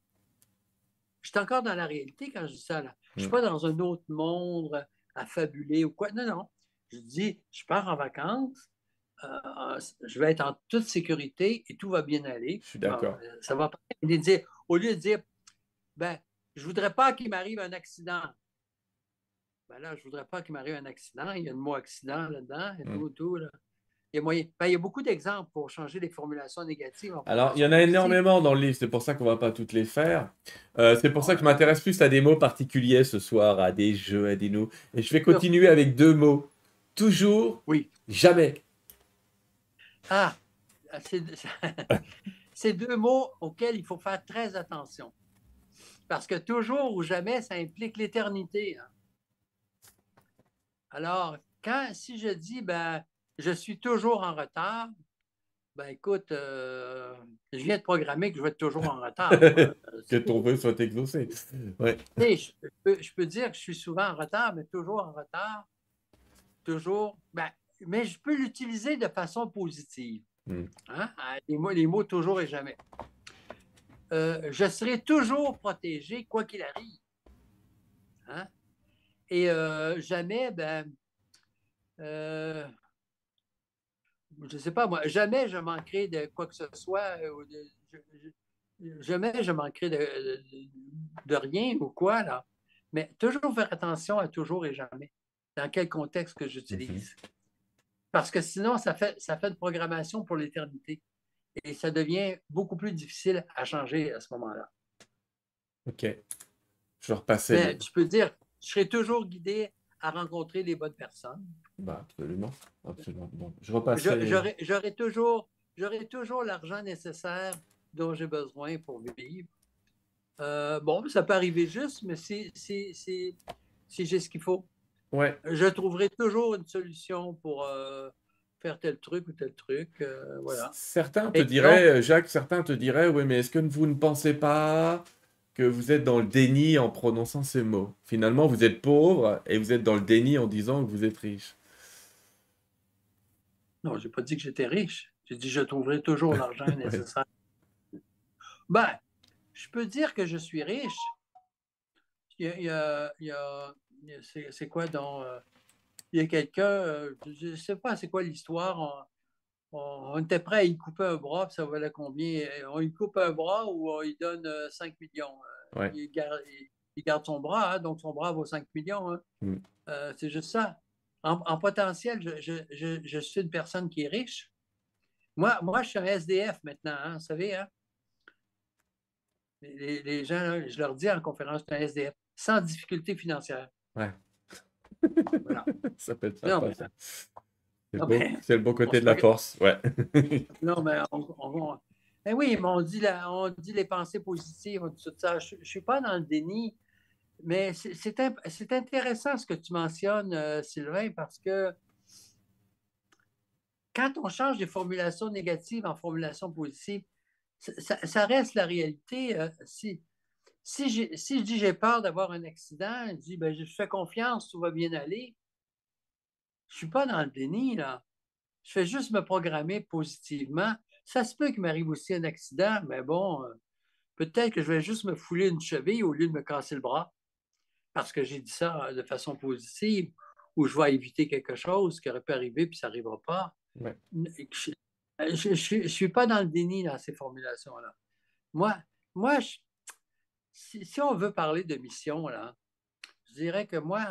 Je suis encore dans la réalité quand je dis ça. Là. Je ne suis mm. pas dans un autre monde à fabuler ou quoi. Non, non. Je dis, je pars en vacances, euh, je vais être en toute sécurité et tout va bien aller. Je suis d'accord. Euh, ça va pas. Dire, au lieu de dire, ben, je ne voudrais pas qu'il m'arrive un accident. Ben là, je voudrais pas qu'il m'arrive un accident. Il y a le mot accident là-dedans et mm. tout, tout. Là. Il y, a ben, il y a beaucoup d'exemples pour changer les formulations négatives. Alors, il y en a énormément dans le livre, c'est pour ça qu'on ne va pas toutes les faire. Euh, c'est pour ça que je m'intéresse plus à des mots particuliers ce soir, à des jeux, à des nous. Et je vais continuer avec deux mots. Toujours, oui. jamais. Ah, [laughs] c'est deux mots auxquels il faut faire très attention. Parce que toujours ou jamais, ça implique l'éternité. Hein. Alors, quand, si je dis, ben, je suis toujours en retard, ben écoute, euh, je viens de programmer que je vais être toujours en retard. [laughs] que ton vœu soit exaucé. Ouais. Je, peux, dire que je suis souvent en retard, mais toujours en retard. Toujours. Ben, mais je peux l'utiliser de façon positive. Hmm. Hein? Ah, les, mots, les mots toujours et jamais. Euh, je serai toujours protégé, quoi qu'il arrive. Hein? Et euh, jamais, ben, je ne sais pas, moi, jamais je manquerai de quoi que ce soit. Euh, jamais je manquerai de, de, rien ou quoi, là. Mais toujours faire attention à toujours et jamais. Dans quel contexte que j'utilise. Mhm. Parce que sinon, ça fait, ça fait une programmation pour l'éternité. Et ça devient beaucoup plus difficile à changer à ce moment-là. OK. Je vais repasser. Mais, Tu peux dire, je serai toujours guidé à rencontrer les bonnes personnes. Bah, absolument. absolument. je J'aurai toujours, toujours l'argent nécessaire dont j'ai besoin pour vivre. Euh, bon, ça peut arriver juste, mais si, si, si, j'ai ce qu'il faut, ouais. je trouverai toujours une solution pour euh, faire tel truc ou tel truc. Euh, voilà. Certains te diraient, Jacques, certains te diraient, oui, mais est-ce que vous ne pensez pas que vous êtes dans le déni en prononçant ces mots? Finalement, vous êtes pauvre et vous êtes dans le déni en disant que vous êtes riche. Non, je n'ai pas dit que j'étais riche. J'ai dit que je trouverai toujours [laughs] l'argent nécessaire. Ben, je peux dire que je suis riche. Il y a, c'est quoi dans. Euh, il y a quelqu'un, euh, je ne sais pas c'est quoi l'histoire. On, était prêt à y couper un bras, puis ça valait combien? On y coupe un bras ou on y donne 5 euh, millions? il, garde, son bras, hein, donc son bras vaut 5 millions. Hein. Mm. Euh, c'est juste ça. En, potentiel, je, suis une personne qui est riche. Moi, moi je suis un SDF maintenant, hein, vous savez. Hein? Les, gens, je leur dis en conférence, je suis un SDF, sans difficulté financière. Ouais. [laughs] ça peut être ça. C'est le, bon côté de la force, ouais. [laughs] non, mais on, ben oui, mais on dit, on dit les pensées positives, tout ça. Je ne suis pas dans le déni. mais c'est intéressant ce que tu mentionnes, euh, Sylvain, parce que quand on change des formulations négatives en formulations positives, ça, reste la réalité. Euh, si, si, je dis j'ai peur d'avoir un accident, je dis ben, je fais confiance, tout va bien aller, je ne suis pas dans le déni, là. Je fais juste me programmer positivement. Ça se peut qu'il m'arrive aussi un accident, mais bon, euh, peut-être que je vais juste me fouler une cheville au lieu de me casser le bras parce que j'ai dit ça de façon positive ou je vais éviter quelque chose qui aurait pu arriver puis ça n'arrivera pas. Je ne suis pas dans le déni dans ces formulations-là. Moi, moi si, on veut parler de mission, là, je dirais que moi,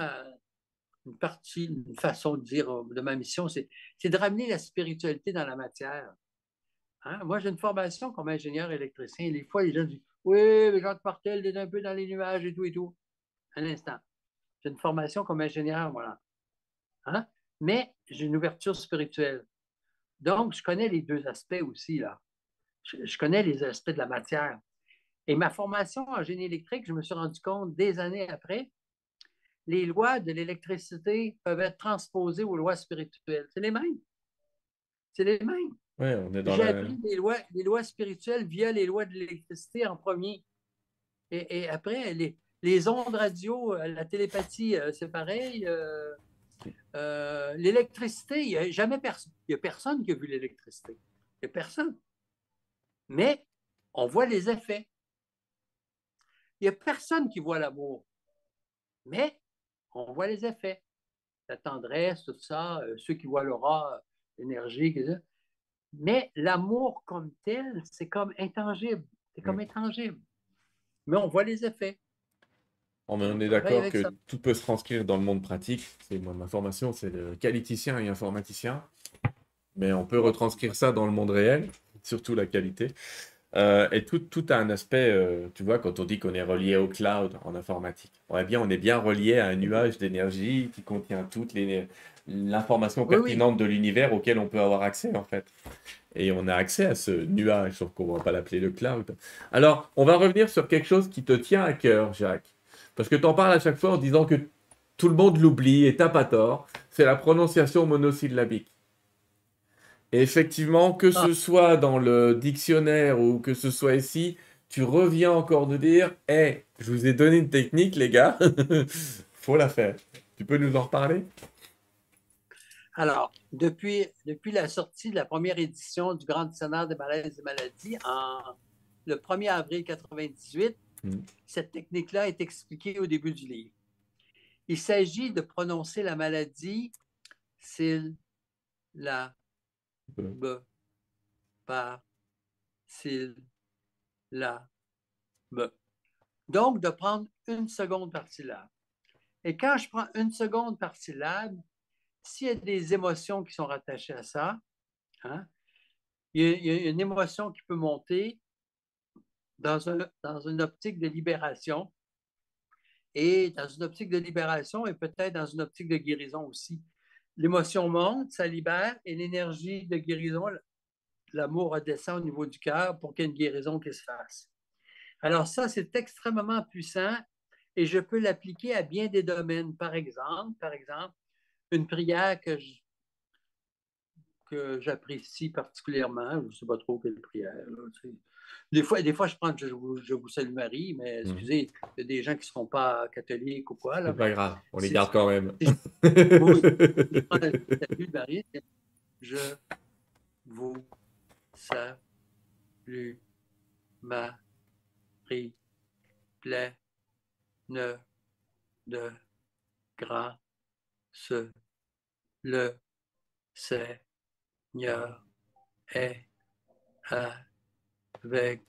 une partie, une façon de dire de ma mission, c'est de ramener la spiritualité dans la matière. Hein? Moi, j'ai une formation comme ingénieur électricien. des fois, les gens disent Oui, mais Jacques Martel est un peu dans les nuages et tout et tout. Un instant. J'ai une formation comme ingénieur, voilà. Hein? Mais j'ai une ouverture spirituelle. Donc, je connais les deux aspects aussi, là. Je, connais les aspects de la matière. Et ma formation en génie électrique, je me suis rendu compte des années après, les lois de l'électricité peuvent être transposées aux lois spirituelles. C'est les mêmes. C'est les mêmes. Oui, on est dans J'ai appris les lois, les lois spirituelles via les lois de l'électricité en premier. Et, et après, les, les ondes radio, euh, la télépathie, euh, c'est pareil. Euh, l'électricité, il n'y a jamais personne. Il n'y a personne qui a vu l'électricité. Il n'y a personne. Mais on voit les effets. Il n'y a personne qui voit l'amour. Mais on voit les effets. La tendresse, tout ça, ceux qui voient l'aura énergique. Mais l'amour comme tel, c'est comme intangible. C'est comme intangible. Mais on voit les effets. On est d'accord que tout peut se transcrire dans le monde pratique. C'est moi, ma formation, c'est le qualiticien et informaticien. Mais on peut retranscrire ça dans le monde réel, surtout la qualité. Euh, et tout, tout, a un aspect, euh, tu vois, quand on dit qu'on est relié au cloud en informatique. On bien, on est bien relié à un nuage d'énergie qui contient toute l'information pertinente de l'univers auquel on peut avoir accès, en fait. Et on a accès à ce nuage, sauf qu'on ne va pas l'appeler le cloud. Alors, on va revenir sur quelque chose qui te tient à cœur, Jacques. Parce que tu en parles à chaque fois en disant que tout le monde l'oublie et t'as pas tort. C'est la prononciation monosyllabique. Et effectivement, que ce ah. soit dans le dictionnaire ou que ce soit ici, tu reviens encore de dire Hé, je vous ai donné une technique, les gars. [laughs] faut la faire. Tu peux nous en reparler? Alors, depuis, depuis la sortie de la première édition du Grand Dictionnaire des malaises et maladies, en, le 1er avril 1998, Mm. Cette technique-là est expliquée au début du livre. Il s'agit de prononcer la maladie s'il, la, b, par, s'il, la, b. Donc, de prendre une seconde par syllabe. Et quand je prends une seconde par syllabe, s'il y a des émotions qui sont rattachées à ça, hein, il y a une émotion qui peut monter, dans une optique de libération et dans une optique de libération et peut-être dans une optique de guérison aussi. L'émotion monte, ça libère et l'énergie de guérison, l'amour redescend au niveau du cœur pour qu'il y ait une guérison qui se fasse. Alors ça, c'est extrêmement puissant et je peux l'appliquer à bien des domaines. Par exemple, par exemple, une prière que que j'apprécie particulièrement, je ne sais pas trop quelle prière, des fois, des fois, je prends je vous, je vous salue Marie, mais mhm. excusez, il y a des gens qui ne seront pas catholiques ou quoi. C'est pas grave, on les garde quand même. oui, je prends salut Marie, je vous salue Marie, pleine de grâce, le Seigneur est à avec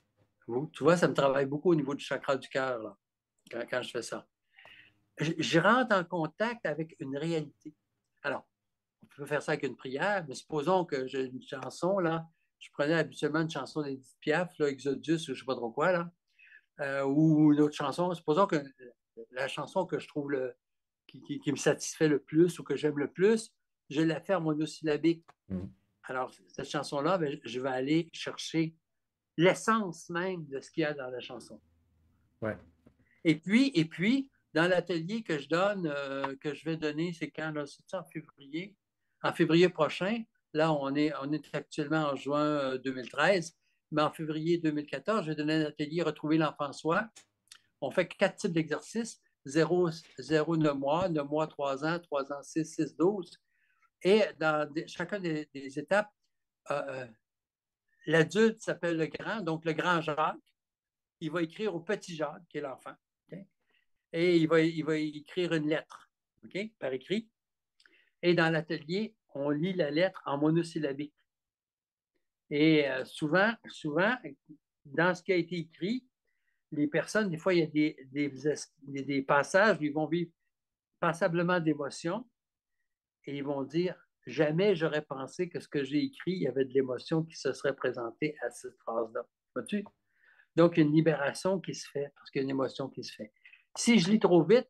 vous. Tu vois, ça me travaille beaucoup au niveau du chakra du cœur quand, je fais ça. Je, rentre en contact avec une réalité. Alors, on peut faire ça avec une prière, mais supposons que j'ai une chanson, là, je prenais habituellement une chanson d'Edith Piaf, là, Exodus, je ne sais pas trop quoi, là, euh, ou une autre chanson. Supposons que la chanson que je trouve le, qui, me satisfait le plus ou que j'aime le plus, je la fais en monosyllabique. Mmh. Alors, cette chanson-là, ben, je vais aller chercher l'essence même de ce qu'il y a dans la chanson. Ouais. Et puis, et puis, dans l'atelier que je donne, euh, que je vais donner, c'est quand? C'est en février? En février prochain. Là, on est, on est actuellement en juin 2013. Euh, mais en février 2014, je vais donner un atelier Retrouver l'enfant soi. On fait quatre types d'exercices 0, 0, 9 mois, 9 mois, 3 ans, 3 ans, 6, 6, 12. Et dans chacun des, étapes, euh, l'adulte s'appelle le grand, donc le grand Jacques. Il va écrire au petit Jacques, qui est l'enfant et il va, écrire une lettre, OK, par écrit. Et dans l'atelier, on lit la lettre en monosyllabique. Et euh, souvent, souvent, dans ce qui a été écrit, les personnes, des fois, il y a des, des, passages où ils vont vivre passablement d'émotion et ils vont dire Jamais j'aurais pensé que ce que j'ai écrit, il y avait de l'émotion qui se serait présentée à cette phrase-là. Vois-tu? Donc, une libération qui se fait parce qu'il y a une émotion qui se fait. Si je lis trop vite,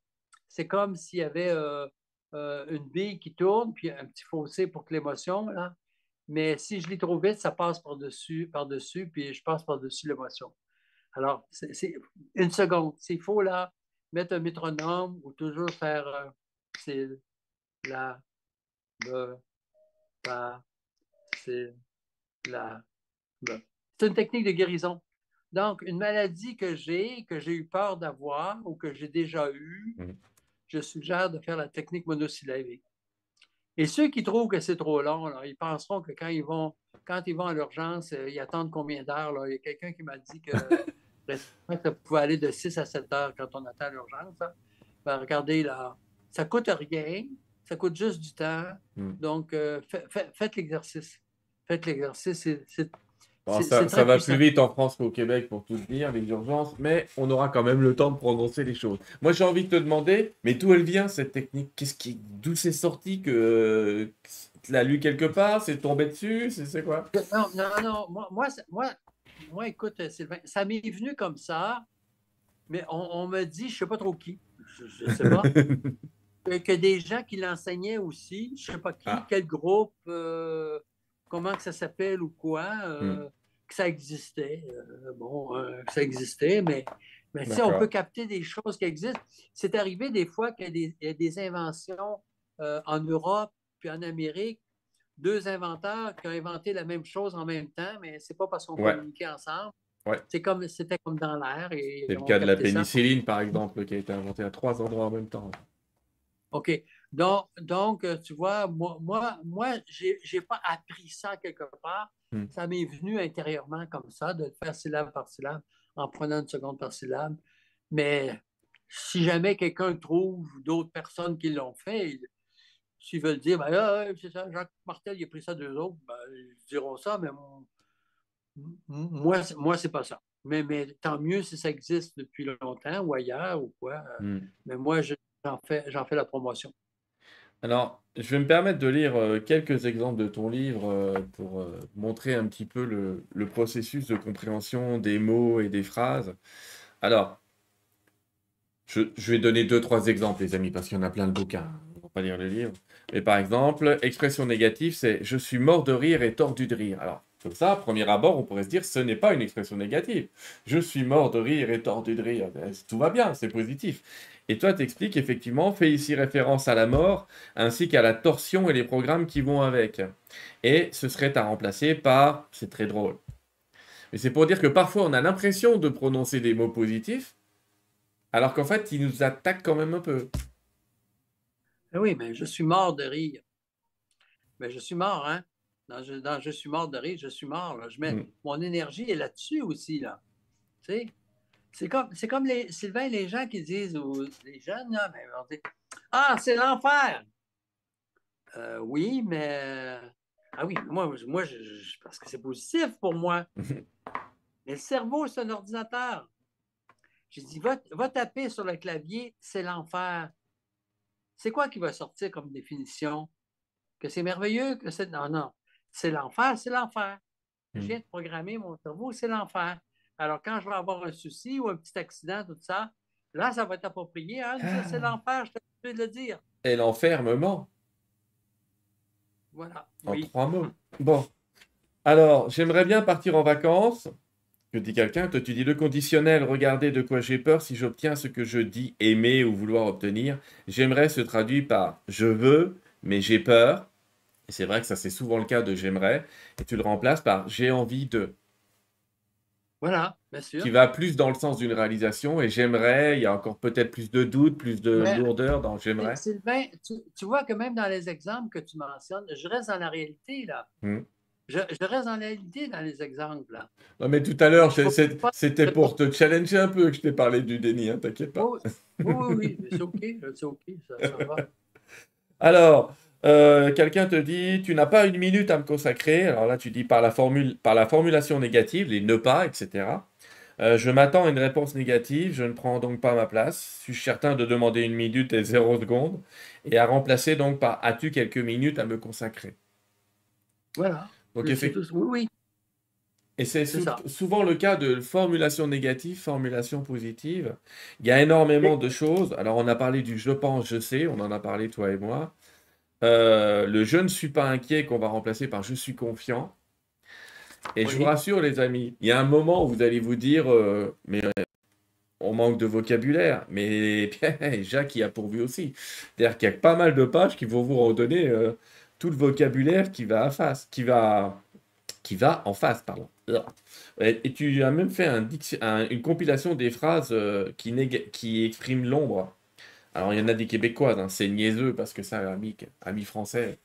c'est comme s'il y avait euh, euh, une bille qui tourne, puis un petit fossé pour que l'émotion, là. Mais si je lis trop vite, ça passe par-dessus, par-dessus, puis je passe par-dessus l'émotion. Alors, une seconde. S'il faut, là, mettre un métronome ou toujours faire, euh, la, la, c'est la, C'est une technique de guérison. Donc, une maladie que j'ai, que j'ai eu peur d'avoir ou que j'ai déjà eue, mmh. je suggère de faire la technique monosyllabique. Et ceux qui trouvent que c'est trop long, ils penseront que quand ils vont, quand ils vont à l'urgence, euh, ils attendent combien d'heures? Il y a quelqu'un qui m'a dit que [laughs] ça pouvait aller de 6 à 7 heures quand on attend l'urgence. Ben, regardez, là, ça ne coûte rien, ça coûte juste du temps. Mmh. Donc, euh, faites l'exercice. Faites l'exercice, c'est ça, va plus vite en France qu'au Québec pour tout dire, les urgences, mais on aura quand même le temps de prononcer les choses. Moi, j'ai envie de te demander, mais d'où elle vient cette technique? Qu'est-ce qui, d'où c'est sorti que tu l'as lu quelque part? C'est tombé dessus? C'est quoi? Non, non, non. Moi, moi, moi, moi, écoute, Sylvain, ça m'est venu comme ça, mais on, me dit, je sais pas trop qui, je, ne sais pas. [laughs] que, des gens qui l'enseignaient aussi, je sais pas qui, ah. quel groupe, euh, comment que ça s'appelle ou quoi. Euh, hmm que ça existait. Euh, bon, que ça existait, mais, mais si on peut capter des choses qui existent. C'est arrivé des fois qu'il y, a des inventions en Europe puis en Amérique, deux inventeurs qui ont inventé la même chose en même temps, mais c'est pas parce qu'on communiquait ensemble. C'est comme c'était comme dans l'air. C'est le cas de la pénicilline, par exemple, qui a été inventée à trois endroits en même temps. OK. Donc, donc tu vois, moi, moi, moi je n'ai pas appris ça quelque part. Hmm. Ça m'est venu intérieurement comme ça, de le faire syllabe par syllabe, en prenant une seconde par syllabe. Mais si jamais quelqu'un trouve d'autres personnes qui l'ont fait, s'ils veulent dire, ben, c'est ça, Jacques Martel, il a pris ça d'eux autres, ben, ils diront ça, mais moi, moi c'est pas ça. Mais, mais tant mieux si ça existe depuis longtemps ou ailleurs ou quoi. Hmm. Mais moi, j'en fais, fais la promotion. Alors, je vais me permettre de lire euh, quelques exemples de ton livre euh, pour euh, montrer un petit peu le, processus de compréhension des mots et des phrases. Alors, je, vais donner deux, trois exemples, les amis, parce qu'il y en a plein de bouquins. On ne va pas lire le livre. Mais par exemple, expression négative, c'est je suis mort de rire et tordu de rire. Alors, comme ça, premier abord, on pourrait se dire ce n'est pas une expression négative. Je suis mort de rire et tordu de rire. Tout va bien, c'est positif. Et toi, t'expliques effectivement, fait ici référence à la mort, ainsi qu'à la torsion et les programmes qui vont avec. Et ce serait à remplacer par, c'est très drôle. Mais c'est pour dire que parfois on a l'impression de prononcer des mots positifs, alors qu'en fait, ils nous attaquent quand même un peu. Eh oui, mais je suis mort de rire. Mais je suis mort, hein? Dans je, suis mort de rire, je suis mort. Là. Je mets, mm. Mon énergie est là-dessus aussi. Là. Tu sais? C'est comme, c'est comme les, Sylvain, les gens qui disent, les jeunes, là, ben, Ah, c'est l'enfer! Euh, oui, mais. Ah oui, moi, moi je, parce que c'est positif pour moi. [laughs] mais le cerveau, c'est un ordinateur. J'ai dit, va, va taper sur le clavier, c'est l'enfer. C'est quoi qui va sortir comme définition? Que c'est merveilleux, que c'est. Non, non. C'est l'enfer, c'est l'enfer. Je hmm. viens de programmer mon cerveau, c'est l'enfer. Alors, quand je vais avoir un souci ou un petit accident, tout ça, là, ça va être approprié. Hein? C'est ah. l'enfer, je t'ai de le dire. Et l'enfermement. Voilà. En trois mots. Bon. Alors, j'aimerais bien partir en vacances. Que dit quelqu'un Toi, tu dis le conditionnel, regardez de quoi j'ai peur si j'obtiens ce que je dis aimer ou vouloir obtenir. J'aimerais se traduit par je veux, mais j'ai peur. Et c'est vrai que ça, c'est souvent le cas de j'aimerais. Et tu le remplaces par j'ai envie de. Voilà, bien sûr. Qui va plus dans le sens d'une réalisation. Et j'aimerais, il y a encore peut-être plus de doutes, plus de lourdeur dans j'aimerais. Sylvain, tu, vois que même dans les exemples que tu mentionnes, je reste dans la réalité, là. Hmm. Je, reste dans la réalité dans les exemples. Là. Non, mais tout à l'heure, c'était pour te challenger un peu que je t'ai parlé du déni, hein, t'inquiète pas. Oh, oui, oui, c'est OK, c'est OK, ça, va. [laughs] Alors, euh, quelqu'un te dit, tu n'as pas une minute à me consacrer. Alors là, tu dis par la, formule, par la formulation négative, les ne pas, etc. Euh, je m'attends à une réponse négative, je ne prends donc pas ma place. Suis-je certain de demander une minute et zéro seconde Et à remplacer donc par as-tu quelques minutes à me consacrer? Voilà. Donc, oui, Et c'est souvent le cas de formulation négative, formulation positive. Il y a énormément de choses. Alors, on a parlé du je pense, je sais, on en a parlé toi et moi. Euh, le je ne suis pas inquiet qu'on va remplacer par je suis confiant. Et je vous rassure, les amis, il y a un moment où vous allez vous dire, euh, mais euh, on manque de vocabulaire. Mais [laughs] Jacques y a pourvu aussi. C'est-à-dire qu'il y a pas mal de pages qui vont vous redonner tout le vocabulaire qui va, face, qui va, qui va en face. Pardon. Et, tu as même fait un, une compilation des phrases qui, qui expriment l'ombre. Alors, il y en a des québécoises, hein. c'est niaiseux parce que ça, ami, ami français,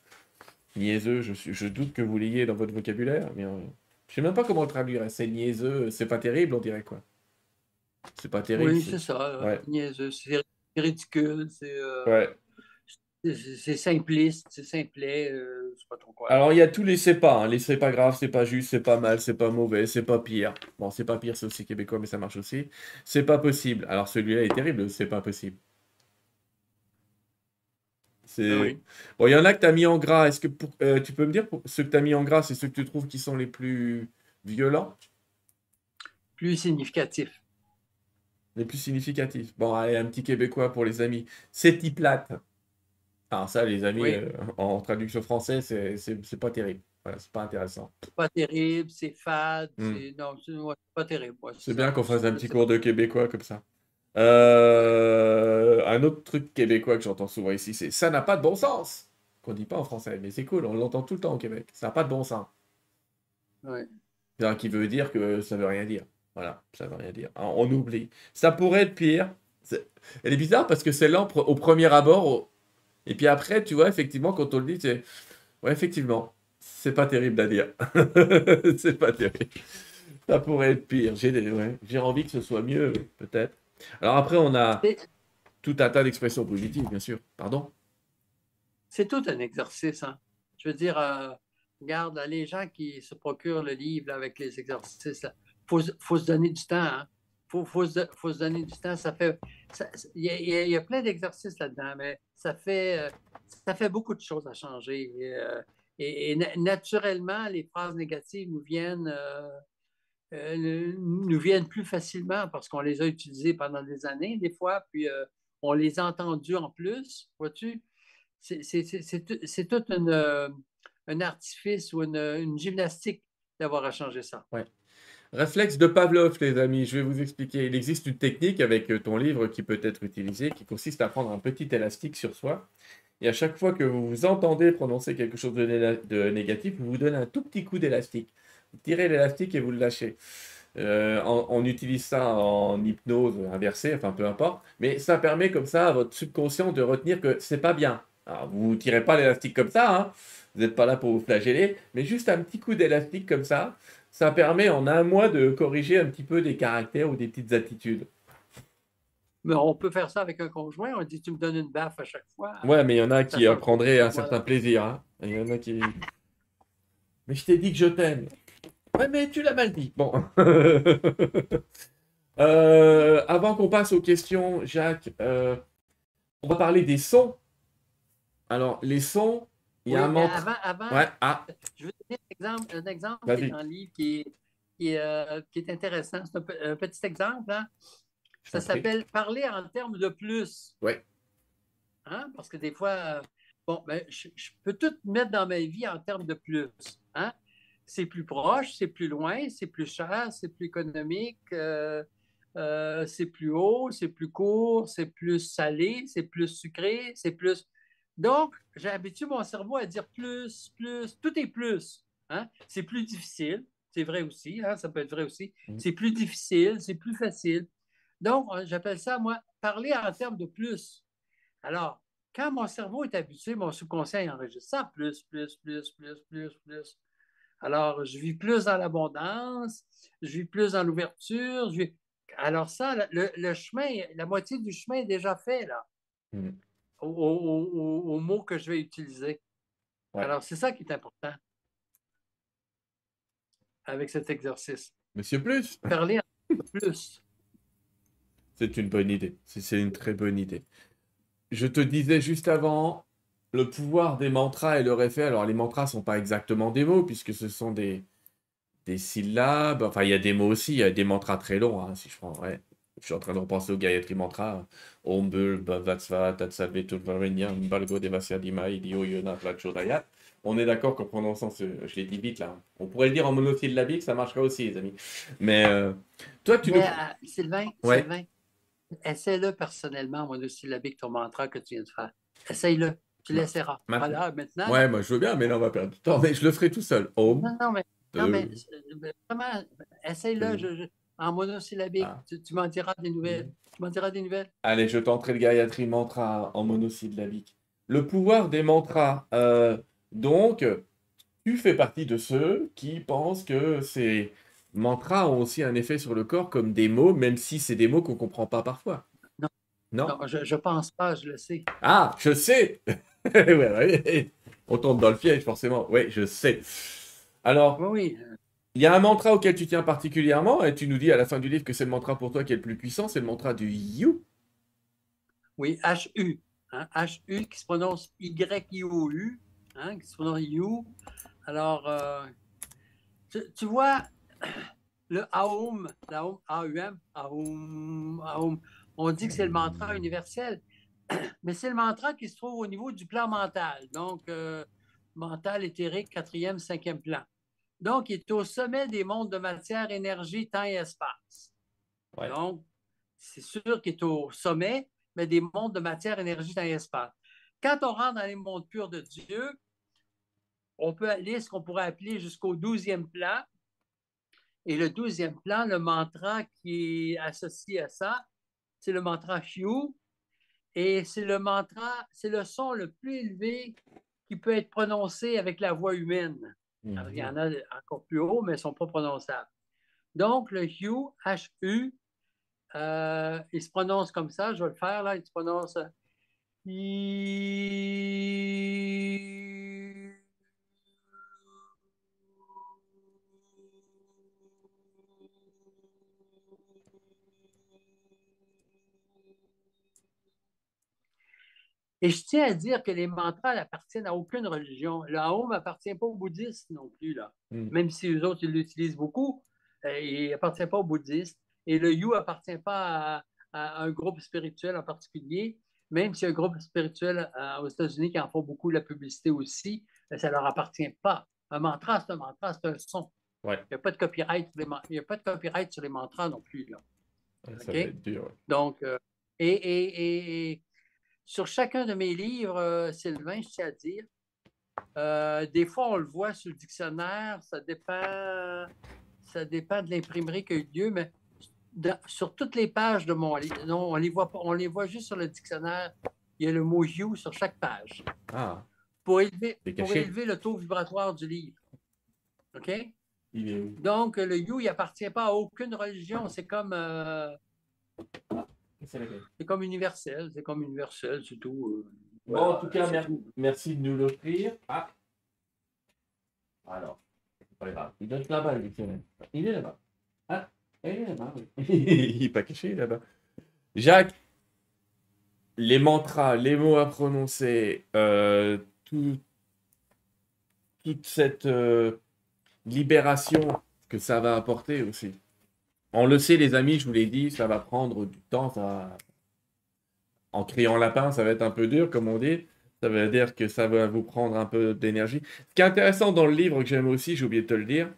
niaiseux, je, je doute que vous l'ayez dans votre vocabulaire. Mais, euh, je sais même pas comment le traduire. C'est niaiseux, c'est pas terrible, on dirait quoi. C'est pas terrible. Oui, c'est ça. Niaiseux, c'est ridicule. C'est. Euh, ouais. C'est simpliste, c'est simplet, euh, pas trop quoi. Alors il y a tous les c'est pas, hein. les c'est pas grave, c'est pas juste, c'est pas mal, c'est pas mauvais, c'est pas pire. Bon, c'est pas pire, c'est aussi québécois, mais ça marche aussi. C'est pas possible. Alors celui-là est terrible, c'est pas possible. C'est... Ah bon, il y en a que tu as mis en gras. Est-ce que euh, tu peux me dire pour ceux que tu as mis en gras, c'est ceux que tu trouves qui sont les plus violents? Plus significatifs. Les plus significatifs. Bon, allez, un petit québécois pour les amis. C'est plate. Alors ça, les amis, euh, en traduction française, c'est pas terrible. Voilà, c'est pas intéressant. C'est pas terrible, c'est fade. Hmm. Non, c'est pas terrible. c'est bien qu'on fasse un petit cours de québécois comme ça. Euh, un autre truc québécois que j'entends souvent ici, c'est ça n'a pas de bon sens. Qu'on dit pas en français, mais c'est cool, on l'entend tout le temps au Québec. Ça n'a pas de bon sens. Ouais. Qui veut dire que ça veut rien dire. Voilà, ça veut rien dire. On oublie. Ça pourrait être pire. Elle est bizarre parce que c'est là au premier abord, et puis après, tu vois, effectivement, quand on le dit, c'est. Ouais, effectivement, c'est pas terrible à dire. [laughs] c'est pas terrible. Ça pourrait être pire. J'ai ouais. envie que ce soit mieux, peut-être. Alors après, on a tout un tas d'expressions positives, bien sûr. Pardon? C'est tout un exercice. Hein. Je veux dire, euh, regarde, les gens qui se procurent le livre avec les exercices, il faut, faut, se donner du temps. Hein faut, faut, se, donner du temps. Ça fait, il y, a plein d'exercices là-dedans, mais ça fait, euh, ça fait beaucoup de choses à changer. Et, euh, naturellement, les phrases négatives nous viennent, euh, nous viennent plus facilement parce qu'on les a utilisées pendant des années, des fois, puis on les a entendues en plus, vois-tu? C'est tout un artifice ou une, une gymnastique d'avoir à changer ça. Ouais. Réflexe de Pavlov, les amis, je vais vous expliquer. Il existe une technique avec euh, ton livre qui peut être utilisée, qui consiste à prendre un petit élastique sur soi. Et à chaque fois que vous vous entendez prononcer quelque chose de, négatif, vous vous donnez un tout petit coup d'élastique. Tirez l'élastique et vous le lâchez. Euh, on, utilise ça en hypnose inversée, enfin peu importe, mais ça permet comme ça à votre subconscient de retenir que c'est pas bien. Alors vous ne tirez pas l'élastique comme ça, hein. vous n'êtes pas là pour vous flageller, mais juste un petit coup d'élastique comme ça, ça permet en un mois de corriger un petit peu des caractères ou des petites attitudes. Mais on peut faire ça avec un conjoint. On dit tu me donnes une baffe à chaque fois. Ouais, mais il y en a qui apprendraient un certain plaisir. Hein. Il y en a qui. Mais je t'ai dit que je t'aime. Ouais, mais tu l'as mal dit. Bon. [laughs] Euh, avant qu'on passe aux questions, Jacques, euh, on va parler des sons. Alors, les sons, il y a un Avant, avant ouais. ah. je veux donner un exemple, un exemple qui est dans le livre qui est, qui est, euh, qui est intéressant. C'est un, petit exemple. Hein? Ça s'appelle Parler en termes de plus. Oui. Hein? Parce que des fois, bon, ben, je, peux tout mettre dans ma vie en termes de plus. Hein? C'est plus proche, c'est plus loin, c'est plus cher, c'est plus économique, euh, euh, c'est plus haut, c'est plus court, c'est plus salé, c'est plus sucré, c'est plus. Donc, j'ai habitué mon cerveau à dire plus, plus, tout est plus. Hein? C'est plus difficile, c'est vrai aussi, hein? ça peut être vrai aussi. Mm. C'est plus difficile, c'est plus facile. Donc, j'appelle ça, moi, parler en termes de plus. Alors, quand mon cerveau est habitué, mon subconscient enregistre ça, plus, plus, plus, plus, plus, plus. Alors, je vis plus dans l'abondance, je vis plus dans l'ouverture. Alors ça, le, chemin, la moitié du chemin est déjà fait, là, mm. au, mot que je vais utiliser. Alors, c'est ça qui est important avec cet exercice. Monsieur Plus? Parler un peu plus. C'est une bonne idée. C'est une très bonne idée. Je te disais juste avant, le pouvoir des mantras et leur effet. Alors, les mantras sont pas exactement des mots, puisque ce sont des, des syllabes. Enfin, il y a des mots aussi. Il y a des mantras très longs, hein, si je prends. Ouais. Je suis en train de repenser au Gayatri Mantra. Om Bul, Balgo, Devasya, Yona. On est d'accord qu'en prononçant ce. Je l'ai dit vite là. On pourrait le dire en monosyllabique, ça marcherait aussi, les amis. Mais euh, toi, tu. Mais, euh, Sylvain, Sylvain, essaie-le personnellement en monosyllabique, ton mantra que tu viens de faire. Essaye-le. Tu l'essaieras. Voilà, maintenant. Ouais, moi je veux bien, mais là on va perdre du temps. Mais je le ferai tout seul. non, non, mais, non, mais euh, vraiment, essaye-le en monosyllabique. Ah. Tu, m'en diras des nouvelles. Tu m'en diras des nouvelles. Allez, je tenterai le Gayatri Mantra en monosyllabique. Le pouvoir des mantras. Donc, tu fais partie de ceux qui pensent que ces mantras ont aussi un effet sur le corps comme des mots, même si c'est des mots qu'on ne comprend pas parfois. Non. Non, je ne pense pas, je le sais. Ah, je sais [laughs] On tombe dans le piège, forcément. Oui, je sais. Alors, oui. il y a un mantra auquel tu tiens particulièrement, et tu nous dis à la fin du livre que c'est le mantra pour toi qui est le plus puissant, c'est le mantra du You. Oui, H-U. Hein, H-U qui se prononce Y-I-O-U hein, qui sont You. Alors, euh, tu, vois, [clears throat] le Aum, l'Aum, A-U-M, Aum, Aum, on dit que c'est le mantra universel, [clears throat] mais c'est le mantra qui se trouve au niveau du plan mental. Donc, euh, mental, éthérique, quatrième, cinquième plan. Donc, il est au sommet des mondes de matière, énergie, temps et espace. Donc, c'est sûr qu'il est au sommet, mais des mondes de matière, énergie, temps et espace. Quand on rentre dans les mondes purs de Dieu, on peut aller ce qu'on pourrait appeler jusqu'au douzième plan. Et le douzième plan, le mantra qui est associé à ça, c'est le mantra Hugh. Et c'est le mantra, c'est le son le plus élevé qui peut être prononcé avec la voix humaine. il y en a encore plus haut, mais ils ne sont pas prononçables. Donc, le Hugh, H-U, euh, il se prononce comme ça, je vais le faire là, il se prononce. Et je tiens à dire que les mantras n'appartiennent à aucune religion. Le Aum n'appartient pas aux bouddhistes non plus, là. Hmm. même si eux autres, ils l'utilisent beaucoup. Euh, il n'appartient pas aux bouddhistes. Et le You n'appartient pas à, un groupe spirituel en particulier, même si un groupe spirituel euh, aux États-Unis qui en font beaucoup la publicité aussi, euh, ça ne leur appartient pas. Un mantra, c'est un mantra, c'est un son. Il n'y a, pas de copyright sur les, il a pas de copyright sur les mantras non plus. Là. Ça va être dur. Donc, et, et, et sur chacun de mes livres, euh, Sylvain, je tiens à dire, euh, des fois, on le voit sur le dictionnaire, ça dépend, ça dépend de l'imprimerie qui a eu lieu, mais sur toutes les pages de mon livre, non, on les voit pas, on les voit juste sur le dictionnaire. Il y a le mot you sur chaque page. Ah. Pour élever, pour élever le taux vibratoire du livre. OK? Donc, le you, il appartient pas à aucune religion. C'est comme. Euh, c'est comme universel, c'est comme universel, c'est tout. Euh, bon, en tout cas, merci, de nous l'offrir. Ah. Alors, pas grave. Il doit être là-bas, Il est là-bas. Ah, il est là-bas, oui. [laughs] il n'est pas caché là-bas. Jacques, les mantras, les mots à prononcer, euh, tout, toute cette euh, libération que ça va apporter aussi. On le sait, les amis, je vous l'ai dit, ça va prendre du temps. En criant lapin, ça va être un peu dur, comme on dit. Ça veut dire que ça va vous prendre un peu d'énergie. Ce qui est intéressant dans le livre que j'aime aussi, j'ai oublié de te le dire,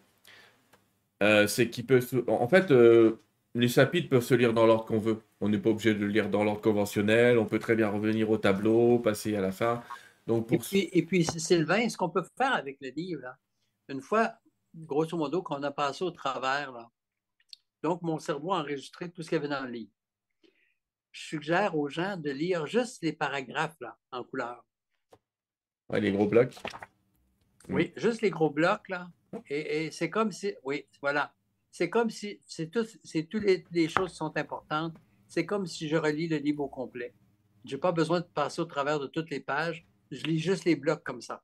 euh, c'est qu'il peut. En fait, euh, les chapitres peuvent se lire dans l'ordre qu'on veut. On n'est pas obligé de le lire dans l'ordre conventionnel. On peut très bien revenir au tableau, passer à la fin. Donc pour... et, puis, Sylvain, ce qu'on peut faire avec le livre, une fois, grosso modo, qu'on a passé au travers, donc mon cerveau a enregistré tout ce qu'il y avait dans le livre. Je suggère aux gens de lire juste les paragraphes là, en couleur. Les gros blocs. Oui, juste les gros blocs, là. Et, c'est comme si, oui, voilà. C'est comme si, c'est tout, c'est toutes les, choses qui sont importantes. C'est comme si je relis le livre au complet. Je n'ai pas besoin de passer au travers de toutes les pages. Je lis juste les blocs comme ça.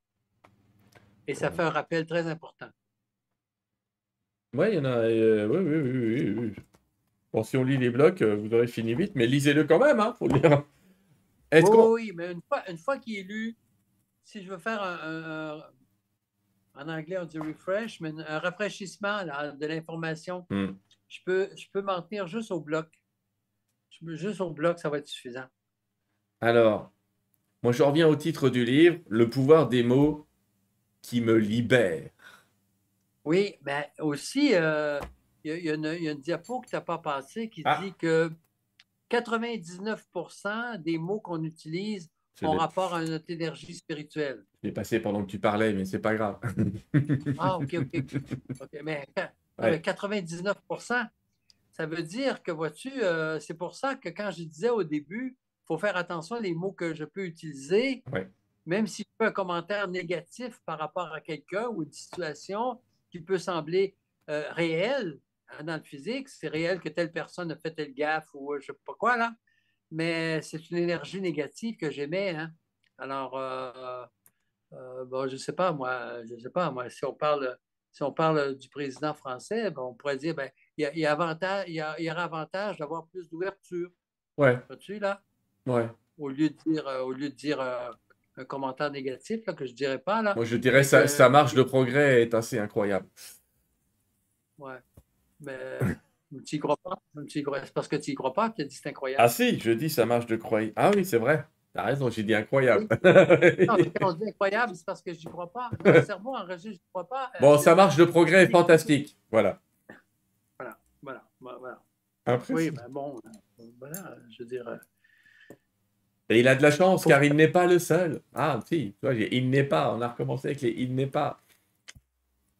Et ça fait un rappel très important. Oui, il y en a. Euh, oui, oui, oui, oui, Bon, si on lit les blocs, euh, vous aurez fini vite, mais lisez-le quand même, hein, faut le lire. Est-ce oui, oui, mais une fois, une fois qu'il est lu, si je veux faire un, en anglais, on dit refresh, mais un rafraîchissement de l'information, hmm. je peux, je peux m'en tenir juste au bloc. juste au bloc, ça va être suffisant. Alors, moi, je reviens au titre du livre, Le pouvoir des mots qui me libère. Oui, mais aussi, euh, il y, a une diapo que tu n'as pas passée qui ah. dit que 99% des mots qu'on utilise ont rapport à notre énergie spirituelle. Je l'ai passé pendant que tu parlais, mais c'est pas grave. [laughs] ah, OK, OK. Mais [laughs] 99% ça veut dire que, vois-tu, euh, c'est pour ça que quand je disais au début, il faut faire attention aux mots que je peux utiliser, même si je fais un commentaire négatif par rapport à quelqu'un ou une situation qui peut sembler euh, réelle hein, dans le physique, c'est réel que telle personne a fait telle gaffe ou je ne sais pas quoi, là mais c'est une énergie négative que j'aimais. Hein. Alors, euh, euh, bon, je ne sais pas, moi, je sais pas, moi, si on parle, si on parle du président français, on pourrait dire, ben, il y, a, avantage, il y, a, y aura avantage d'avoir plus d'ouverture. Ouais. tu là? Ouais. Au lieu de dire, euh, au lieu de dire un commentaire négatif, là, que je ne dirais pas, là. Moi, je dirais que sa marge de progrès est assez incroyable. Ouais. Mais tu n'y crois pas? C'est parce que tu n'y crois pas que tu dit c'est incroyable? Ah si, je dis ça marche de croire. Ah oui, c'est vrai. T'as raison, j'ai dit incroyable. [laughs] non, quand on dit incroyable, c'est parce que je n'y crois pas. Mon cerveau enregistre, je n'y crois pas. Euh, bon, ça marche de progrès est fantastique. Voilà. Voilà, voilà, voilà. Oui, ben bon, euh, voilà, je veux dire. Euh, Et il a de la chance car il n'est pas le seul. Ah, si, tu vois, il n'est pas. On a recommencé avec les il n'est pas.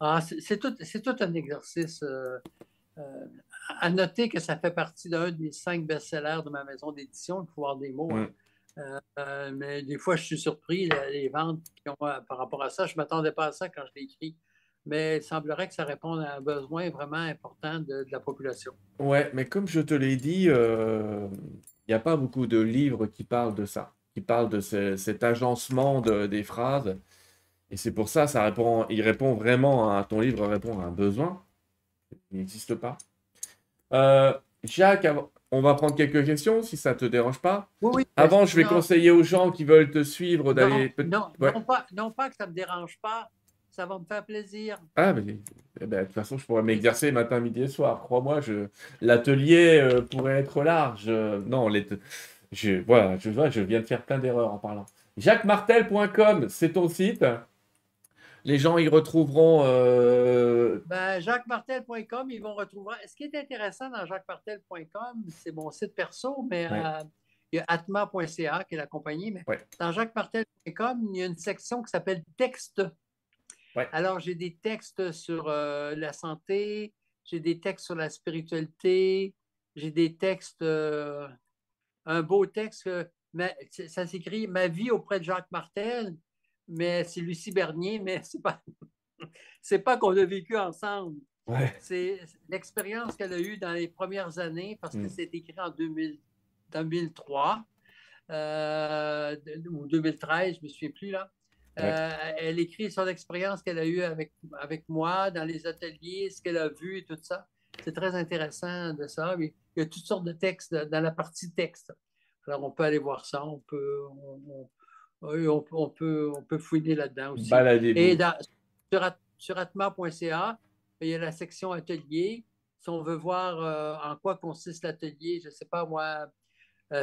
Ah, c'est tout, tout, un exercice. Euh, à noter que ça fait partie d'un des cinq best-sellers de ma maison d'édition, Le pouvoir des mots. Hein. Euh, euh, mais des fois, je suis surpris, les, ventes qui ont, euh, par rapport à ça. Je ne m'attendais pas à ça quand je l'ai écrit. Mais il semblerait que ça réponde à un besoin vraiment important de, la population. Ouais, mais comme je te l'ai dit, il n'y a pas beaucoup de livres qui parlent de ça, qui parlent de cet agencement des phrases. Et c'est pour ça, ça répond, il répond vraiment à ton livre répond à un besoin. Il n'existe pas. Euh, Jacques, on va prendre quelques questions si ça ne te dérange pas. Oui, Avant, je vais conseiller aux gens qui veulent te suivre d'aller. Non, non, pas, non, pas que ça ne me dérange pas, ça va me faire plaisir. Ah, mais eh ben, de toute façon, je pourrais m'exercer matin, midi et soir. Crois-moi, je... l'atelier euh, pourrait être large. non, les... je... Voilà, je, je viens de faire plein d'erreurs en parlant. JacquesMartel.com, c'est ton site les gens y retrouveront. Euh... Ben, JacquesMartel.com, ils vont retrouver. Ce qui est intéressant dans JacquesMartel.com, c'est mon site perso, mais euh, il y a atma.ca qui est la compagnie. Mais dans JacquesMartel.com, il y a une section qui s'appelle Texte. Alors, j'ai des textes sur euh, la santé, j'ai des textes sur la spiritualité, j'ai des textes, euh, un beau texte, ça s'écrit Ma vie auprès de Jacques Martel mais c'est Lucie Bernier, mais c'est pas, [laughs] c'est pas qu'on a vécu ensemble. C'est l'expérience qu'elle a eue dans les premières années, parce que mm. c'est écrit en 2003 euh, ou 2013, je ne me souviens plus là. Euh, elle écrit son expérience qu'elle a eue avec, avec moi dans les ateliers, ce qu'elle a vu et tout ça. C'est très intéressant de ça. il y a toutes sortes de textes dans la partie texte. Alors, on peut aller voir ça. On peut, on, peut, on peut fouiller là-dedans aussi. Et sur, atma.ca, il y a la section atelier. Si on veut voir euh, en quoi consiste l'atelier, je ne sais pas moi,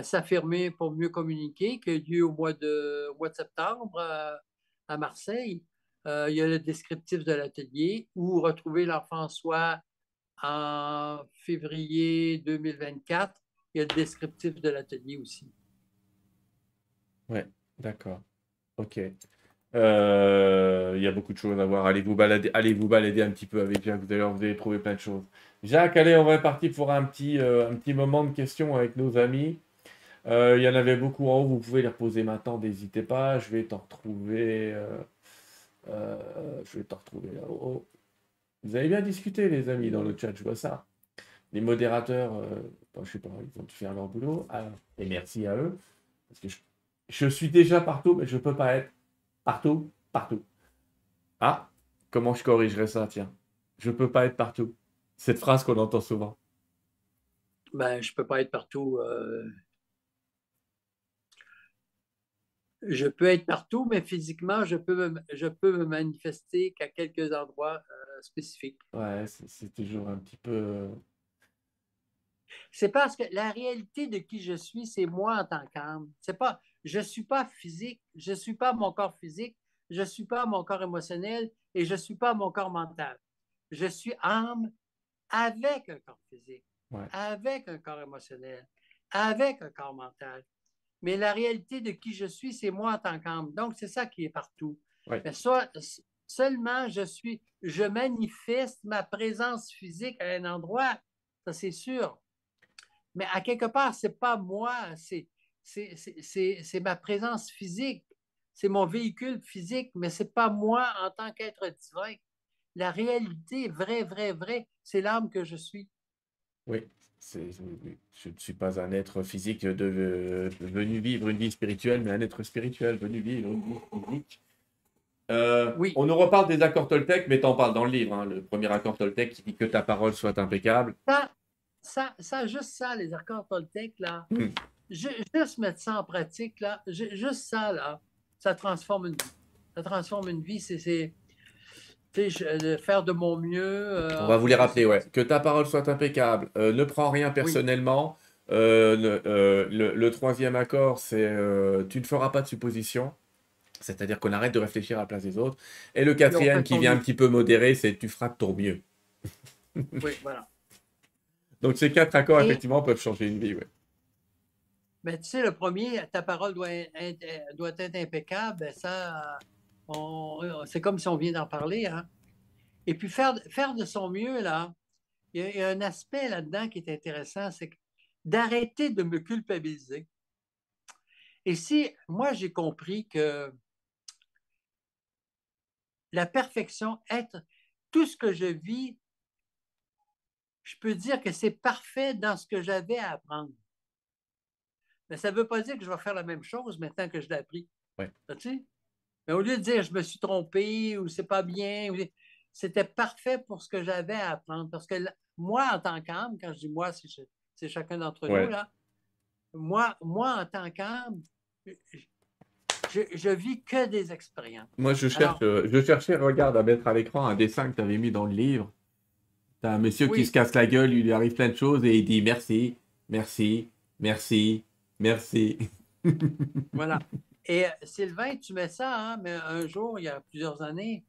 s'affirmer pour mieux communiquer, qui a lieu au mois de, mois de septembre à Marseille. il y a le descriptif de l'atelier ou retrouver l'enfant soi en février 2024. Il y a le descriptif de l'atelier aussi. Oui, d'accord. OK. Euh, il y a beaucoup de choses à voir. Allez vous balader, allez vous balader un petit peu avec Jacques. Vous allez trouver plein de choses. Jacques, allez, on va partir pour un petit, euh, un petit moment de questions avec nos amis. Euh, il y en avait beaucoup en haut. Vous pouvez les reposer maintenant. N'hésitez pas. Je vais t'en retrouver. je vais t'en retrouver là-haut. Vous avez bien discuté, les amis, dans le chat. Je vois ça. Les modérateurs, je sais pas, ils vont faire leur boulot. Et merci à eux. Parce que je, suis déjà partout, mais je ne peux pas être Partout, partout. Ah, comment je corrigerais ça, tiens? Je ne peux pas être partout. Cette phrase qu'on entend souvent. Ben, je peux pas être partout. Euh. Je peux être partout, mais physiquement, je peux me, je peux me manifester qu'à quelques endroits euh, spécifiques. Ouais, c'est toujours un petit peu. Euh. C'est parce que la réalité de qui je suis, c'est moi en tant qu'âme. C'est pas, je ne suis pas physique, je ne suis pas mon corps physique, je ne suis pas mon corps émotionnel et je ne suis pas mon corps mental. Je suis âme avec un corps physique, avec un corps émotionnel, avec un corps mental. Mais la réalité de qui je suis, c'est moi en tant qu'âme. Donc, c'est ça qui est partout. Mais soit, seulement je suis, je manifeste ma présence physique à un endroit, ça c'est sûr. Mais à quelque part, ce n'est pas moi, c'est c'est ma présence physique, c'est mon véhicule physique, mais ce n'est pas moi en tant qu'être divin. La réalité, vrai, vrai, vrai, c'est l'âme que je suis. Oui, je ne suis pas un être physique de, venu vivre une vie spirituelle, mais un être spirituel venu vivre une vie physique. Euh, oui. On nous reparle des accords Toltec, mais tu en parles dans le livre. Hein, le premier accord Toltec qui dit que ta parole soit impeccable. Ça, ça, ça juste ça, les accords Toltec, là. Hmm juste mettre ça en pratique, là, juste ça, là, ça transforme une vie. Ça transforme une vie, c'est faire de mon mieux. Euh, On va vous les rappeler, ouais. Que ta parole soit impeccable. Euh, ne prends rien personnellement. Euh, le, troisième accord, c'est tu ne feras pas de suppositions. C'est-à-dire qu'on arrête de réfléchir à la place des autres. Et le quatrième qui vient un petit peu modérer, c'est tu feras de ton mieux. oui, voilà. [laughs] Donc ces quatre accords, effectivement, peuvent changer une vie. Ouais. Mais tu sais, le premier, ta parole doit être, doit être impeccable, ben, ça, c'est comme si on vient d'en parler. Hein? Et puis faire, faire de son mieux, là, il y, a, un aspect là-dedans qui est intéressant, c'est d'arrêter de me culpabiliser. Et si moi j'ai compris que la perfection, être tout ce que je vis, je peux dire que c'est parfait dans ce que j'avais à apprendre. Mais ça ne veut pas dire que je vais faire la même chose maintenant que je l'ai appris. Mais au lieu de dire je me suis trompé ou c'est pas bien, c'était parfait pour ce que j'avais à apprendre. Parce que moi, en tant qu'âme, quand je dis moi, c'est chacun d'entre nous, là, moi, moi, en tant qu'âme, je, je, vis que des expériences. Moi, je, cherche, je cherchais, regarde, à mettre à l'écran un dessin que tu avais mis dans le livre. Tu as un monsieur qui se casse la gueule, il lui arrive plein de choses et il dit merci, merci, merci, Merci. voilà. [laughs] Et euh, Sylvain, tu mets ça, hein, mais un jour, il y a plusieurs années,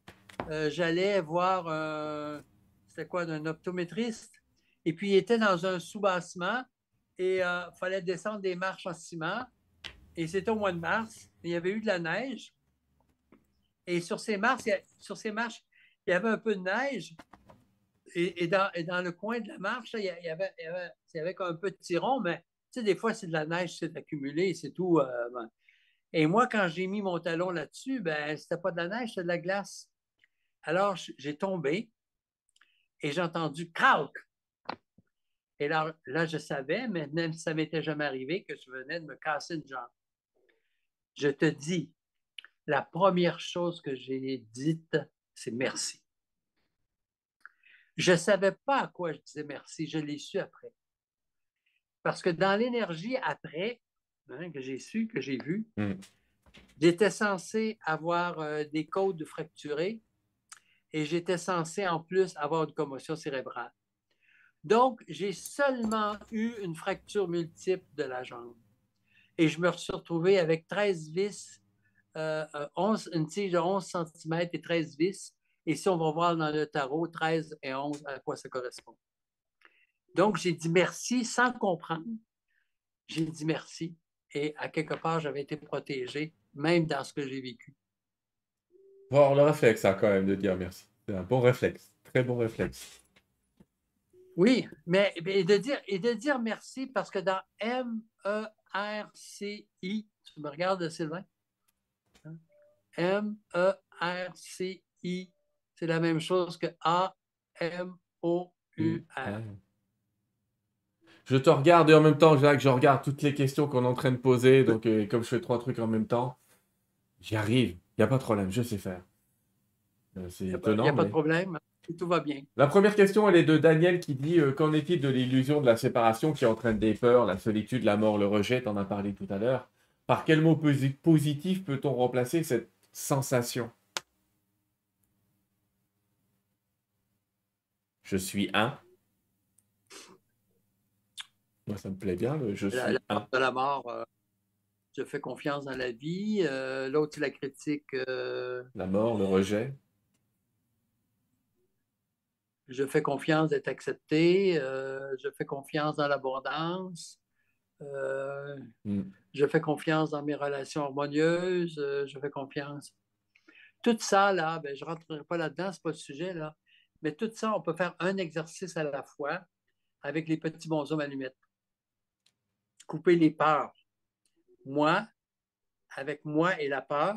euh, j'allais voir, euh, c'était quoi, un optométriste, et puis il était dans un sous-bassement et il fallait descendre des marches en ciment. Et c'était au mois de mars, il y avait eu de la neige. Et sur ces marches, il y, sur ces marches, il y avait un peu de neige. Et, dans, le coin de la marche, il, y avait, il, y avait, un peu de tiron, mais tu sais, des fois, c'est de la neige, c'est accumulé, c'est tout. Ben. Et moi, quand j'ai mis mon talon là-dessus, ben, c'était pas de la neige, c'était de la glace. Alors, j'ai tombé et j'ai entendu crack. Et là, là, je savais, mais ça m'était jamais arrivé que je venais de me casser une jambe. Je te dis, la première chose que j'ai dite, c'est merci. Je ne savais pas à quoi je disais merci, je l'ai su après. Parce que dans l'énergie après, hein, que j'ai su, que j'ai vu, hmm. j'étais censé avoir euh, des côtes fracturées et j'étais censé en plus avoir une commotion cérébrale. Donc, j'ai seulement eu une fracture multiple de la jambe. Et je me suis retrouvé avec 13 vis, euh, 11, une tige de 11 cm et 13 vis. Et si on va voir dans le tarot, 13 et 11, à quoi ça correspond. Donc, j'ai dit merci sans comprendre. J'ai dit merci. Et à quelque part, j'avais été protégé, même dans ce que j'ai vécu. Bon, le réflexe, ça, quand même, de dire merci. C'est un bon réflexe. Très bon réflexe. Oui, mais, de, dire, et de dire merci parce que dans M-E-R-C-I, tu me regardes, Sylvain? Hein? M-E-R-C-I, c'est la même chose que A-M-O-U-R. Je te regarde et en même temps, Jacques, je regarde toutes les questions qu'on est en train de poser. Donc, euh, comme je fais trois trucs en même temps, j'y arrive. Il n'y a pas de problème, je sais faire. Euh, c'est étonnant. Il n'y a pas de problème. Tout va bien. La première question, elle est de Daniel qui dit euh, Qu'en est-il de l'illusion de la séparation qui entraîne des peurs, la solitude, la mort, le rejet? Tu en as parlé tout à l'heure. Par quel mot positif peut-on remplacer cette sensation? Je suis un. Moi, ça me plaît bien, je suis la. De la mort, euh, je fais confiance dans la vie. Euh, l'autre, c'est la critique. La mort, le rejet je fais confiance d'être accepté, euh, je fais confiance dans l'abondance, euh, mm. je fais confiance dans mes relations harmonieuses, euh, je fais confiance. Tout ça, là, ben, je ne rentrerai pas là-dedans, ce n'est pas le sujet, là, mais tout ça, on peut faire un exercice à la fois avec les petits bonshommes allumettes. Couper les peurs. Moi, avec moi et la peur,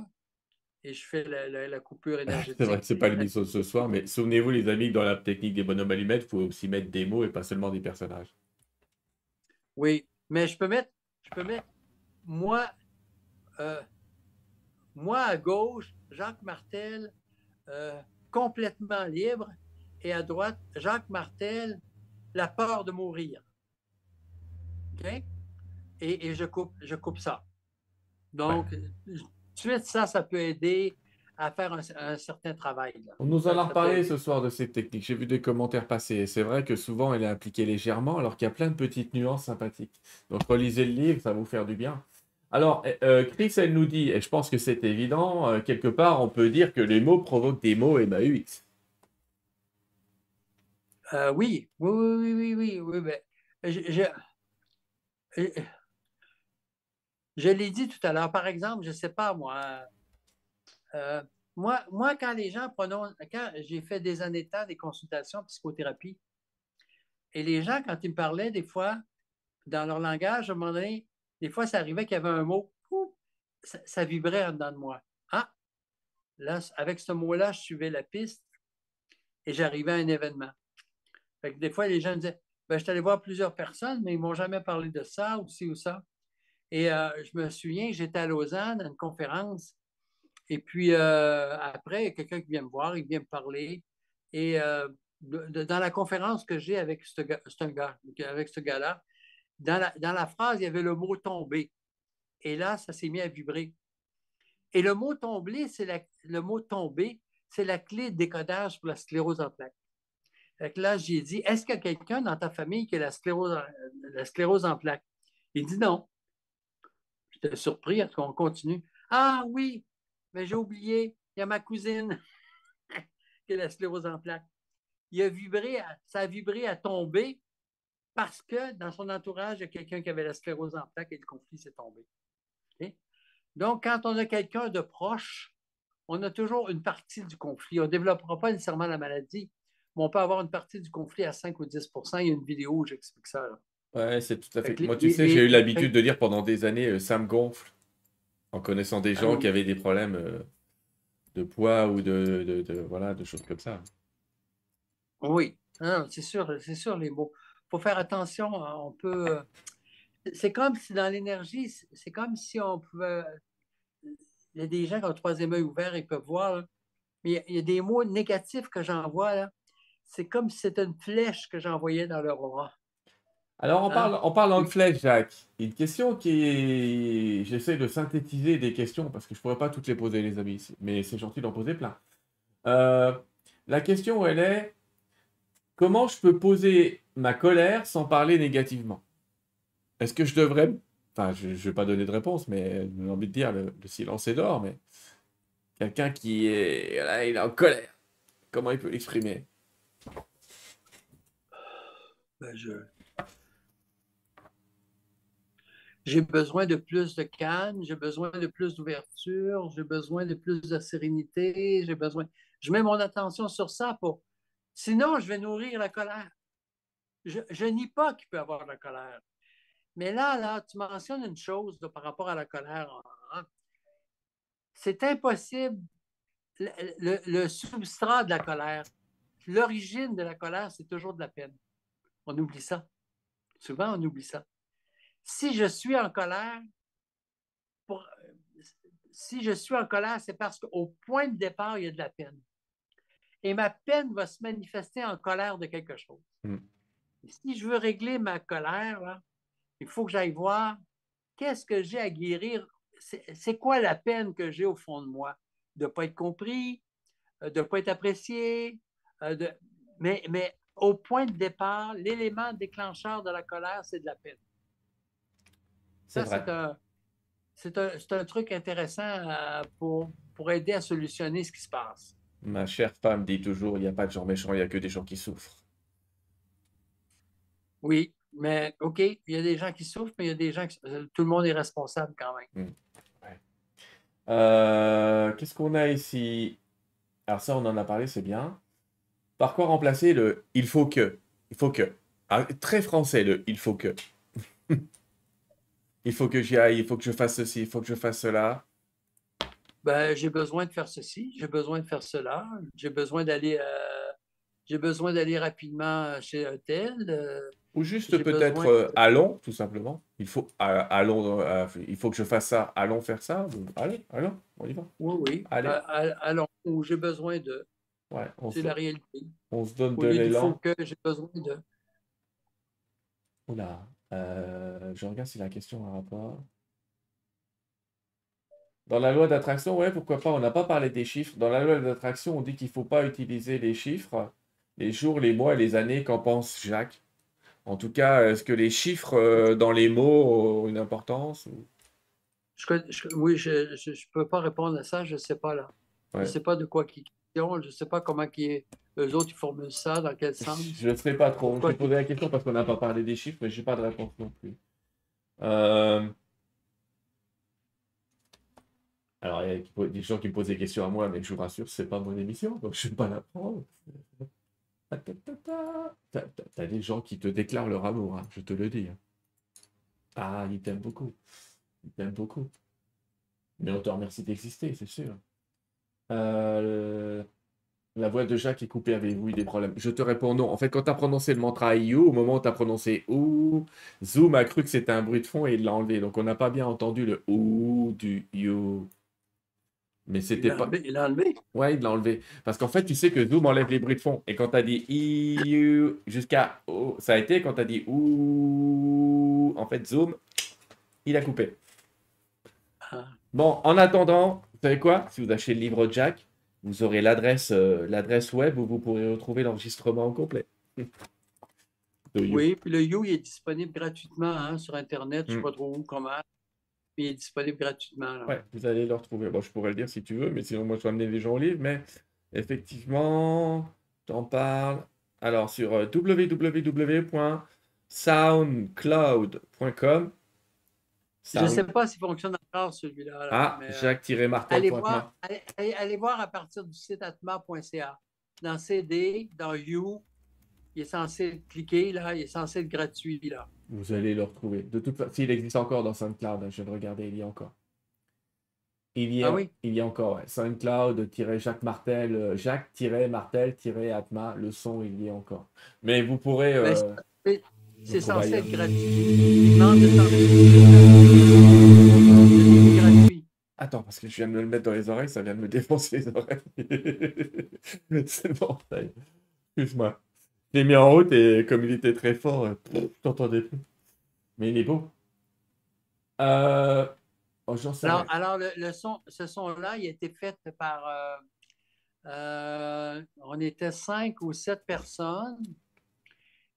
et je fais la, coupure énergétique. [laughs] c'est vrai que ce n'est pas l'émission de ce soir, mais souvenez-vous, les amis, que dans la technique des bonhommes allumettes, il faut aussi mettre des mots et pas seulement des personnages. Oui, mais je peux mettre, je peux mettre moi, euh, moi à gauche, Jacques Martel, euh, complètement libre, et à droite, Jacques Martel, la peur de mourir. OK? Et, je, coupe, je coupe ça. Donc, suite, ça, ça peut aider à faire un, certain travail. On nous en a parlé ce soir de cette technique. J'ai vu des commentaires passer. C'est vrai que souvent, elle est appliquée légèrement, alors qu'il y a plein de petites nuances sympathiques. Donc, relisez le livre, ça va vous faire du bien. Alors, eh, euh, Chris, elle nous dit, et je pense que c'est évident, euh, quelque part, on peut dire que les mots provoquent des mots et UX. Euh, oui, oui, oui, oui, oui, oui, mais je, je l'ai dit tout à l'heure, par exemple, je ne sais pas, moi, euh, moi, moi, quand les gens prononcent, quand j'ai fait des années de temps des consultations psychothérapie, et les gens, quand ils me parlaient, des fois, dans leur langage, à un moment donné, des fois, ça arrivait qu'il y avait un mot, ça, vibrait en dedans de moi. Ah, là, avec ce mot-là, je suivais la piste et j'arrivais à un événement. des fois, les gens me disaient, ben, je suis allé voir plusieurs personnes, mais ils ne m'ont jamais parlé de ça ou ci ou ça. Et euh, je me souviens, j'étais à Lausanne à une conférence. Et puis euh, après, quelqu'un qui vient me voir, il vient me parler. Et euh, dans la conférence que j'ai avec ce, gars-là, dans la, la phrase, il y avait le mot tomber. Et là, ça s'est mis à vibrer. Et le mot tomber, c'est le mot tomber, c'est la clé de décodage pour la sclérose en plaques. là, j'ai dit, est-ce qu'il y a quelqu'un dans ta famille qui a la sclérose, la sclérose en plaques? Il dit non. J'étais surpris, est-ce qu'on continue? Ah oui, mais j'ai oublié, il y a ma cousine [laughs] qui a la sclérose en plaques. Il a vibré, ça a vibré à tomber parce que dans son entourage, il y a quelqu'un qui avait la sclérose en plaques et le conflit s'est tombé. Donc, quand on a quelqu'un de proche, on a toujours une partie du conflit. On ne développera pas nécessairement la maladie, mais on peut avoir une partie du conflit à 5 ou 10% Il y a une vidéo où j'explique ça. Ouais, c'est tout à fait. Moi, tu sais, j'ai eu l'habitude de dire pendant des années, euh, ça me gonfle, en connaissant des ah gens qui avaient des problèmes euh, de poids ou de, de, voilà, de choses comme ça. Oui, c'est sûr, c'est sûr, les mots. Il faut faire attention, hein, on peut. Euh, c'est comme si dans l'énergie, c'est comme si on pouvait. Il y a des gens qui ont le troisième œil ouvert, ils peuvent voir, mais il y a des mots négatifs que j'envoie, là. C'est comme si c'était une flèche que j'envoyais dans leur aura. Alors, on parle, on parle en flèche, Jacques. Une question qui est. J'essaie de synthétiser des questions parce que je ne pourrais pas toutes les poser, les amis, mais c'est gentil d'en poser plein. Euh, la question, elle est comment je peux poser ma colère sans parler négativement? Est-ce que je devrais. Enfin, je ne vais pas donner de réponse, mais j'ai envie de dire le, silence est d'or, mais quelqu'un qui est là, il est en colère, comment il peut l'exprimer? Ben, je... J'ai besoin de plus de calme, j'ai besoin de plus d'ouverture, j'ai besoin de plus de sérénité, j'ai besoin. Je mets mon attention sur ça pour. Sinon, je vais nourrir la colère. Je, je nie pas qu'il peut y avoir de la colère. Mais là, là, tu mentionnes une chose par rapport à la colère. Hein. C'est impossible. le, substrat de la colère, l'origine de la colère, c'est toujours de la peine. On oublie ça. Souvent, on oublie ça. Si je suis en colère, pour, si je suis en colère, c'est parce qu'au point de départ, il y a de la peine. Et ma peine va se manifester en colère de quelque chose. Hmm. Si je veux régler ma colère, il faut que j'aille voir qu'est-ce que j'ai à guérir. C'est quoi la peine que j'ai au fond de moi? De ne pas être compris, euh, de ne pas être apprécié. Euh, de... Mais, mais au point de départ, l'élément déclencheur de la colère, c'est de la peine. Ça, c'est un, un, truc intéressant euh, pour, pour aider à solutionner ce qui se passe. Ma chère femme dit toujours, il n'y a pas de gens méchants, il n'y a que des gens qui souffrent. Oui, mais OK, il y a des gens qui souffrent, mais il y a des gens qui... Euh, tout le monde est responsable quand même. Hmm. Euh, qu'est-ce qu'on a ici? Alors ça, on en a parlé, c'est bien. Par quoi remplacer le il faut que? Il faut que. Ah, très français, le il faut que. [laughs] il faut que j'y aille, il faut que je fasse ceci, il faut que je fasse cela. Ben, j'ai besoin de faire ceci, j'ai besoin de faire cela, j'ai besoin d'aller euh, j'ai besoin d'aller rapidement chez un tel. Euh, Ou juste peut-être euh, allons, tout simplement. Il faut, allons, il faut que je fasse ça, allons faire ça. Allez, allons, on y va. Oui, oui. Allez. allons, ou j'ai besoin de. Ouais, c'est la réalité. On se donne de l'élan. Il faut que j'ai besoin de. Oula, euh, je regarde si la question a rapport. Dans la loi d'attraction, ouais, pourquoi pas, on n'a pas parlé des chiffres. Dans la loi d'attraction, on dit qu'il ne faut pas utiliser les chiffres, les jours, les mois et les années. Qu'en pense Jacques En tout cas, est-ce que les chiffres euh, dans les mots ont une importance Oui, je ne peux pas répondre à ça, je ne sais pas là. Je ne sais pas de quoi qui je ne sais pas comment qui eux autres ils formulent ça, dans quel sens. Je ne sais pas trop. je vais poser la question parce qu'on n'a pas parlé des chiffres, mais je n'ai pas de réponse non plus. Euh, alors, il y a des gens qui me posent des questions à moi, mais je vous rassure, ce n'est pas mon émission, donc je ne vais pas la prendre. Tu as des gens qui te déclarent leur amour, hein, je te le dis. Hein. Ah, ils t'aiment beaucoup. Ils t'aiment beaucoup. Mais on te remercie d'exister, c'est sûr. Euh, la voix de Jacques est coupée. Avez-vous eu des problèmes? Je te réponds non. En fait, quand tu as prononcé le mantra You, au moment où tu as prononcé OU, Zoom a cru que c'était un bruit de fond et il l'a enlevé. Donc, on n'a pas bien entendu le OU du You. Mais c'était pas. il l'a enlevé? Ouais, il l'a enlevé. Parce qu'en fait, tu sais que Zoom enlève les bruits de fond. Et quand tu as dit You jusqu'à O, ça a été quand tu as dit OU. En fait, Zoom, il a coupé. Ah. Bon, en attendant, savez quoi Si vous achetez le livre Jack, vous aurez l'adresse euh, l'adresse web où vous pourrez retrouver l'enregistrement complet. [laughs] oui, puis le You est disponible gratuitement hein, sur Internet, je ne sais mm. pas trop où, comment. Il est disponible gratuitement. Vous allez le retrouver. Bon, je pourrais le dire si tu veux, mais sinon, moi, je vais amener les gens au livre. Mais effectivement, t'en parles. Alors, sur euh, je ne sais pas s'il fonctionne encore celui-là. Ah, euh, Jacques-Martin. Allez voir, allez, voir à partir du site atma.ca. Dans CD, dans You, il est censé cliquer, là, il est censé être gratuit. là. Vous allez le retrouver. De toute façon, il existe encore dans SoundCloud, hein, je viens de regarder, il y a encore. Il y a, ah oui? il y a encore, ouais. SoundCloud-Jacques Martel, euh, Jacques-Martel-Atma, le son, il y est encore. Mais vous pourrez. Euh, c'est censé être gratuit. Non, c'est gratuit. Attends, parce que je viens de me le mettre dans les oreilles, ça vient de me défoncer les oreilles. [laughs] c'est bon, ça y est. Excuse-moi. Je l'ai mis en route et comme il était très fort, je t'entendais plus. Mais il est beau. Euh... Oh, alors, alors le, son, ce son-là, il a été fait par. Euh, euh, on était cinq ou sept personnes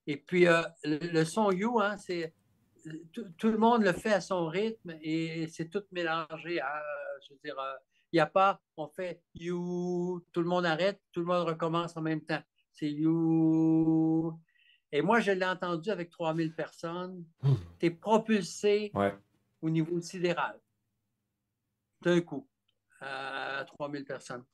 Et puis, le, son You, hein, c'est tout, le monde le fait à son rythme et c'est tout mélangé. je veux dire, il n'y a pas, on fait You, tout le monde arrête, tout le monde recommence en même temps. C'est You. Et moi, je l'ai entendu avec 3000 personnes. Tu es propulsé au niveau sidéral. D'un coup, à 3000 personnes.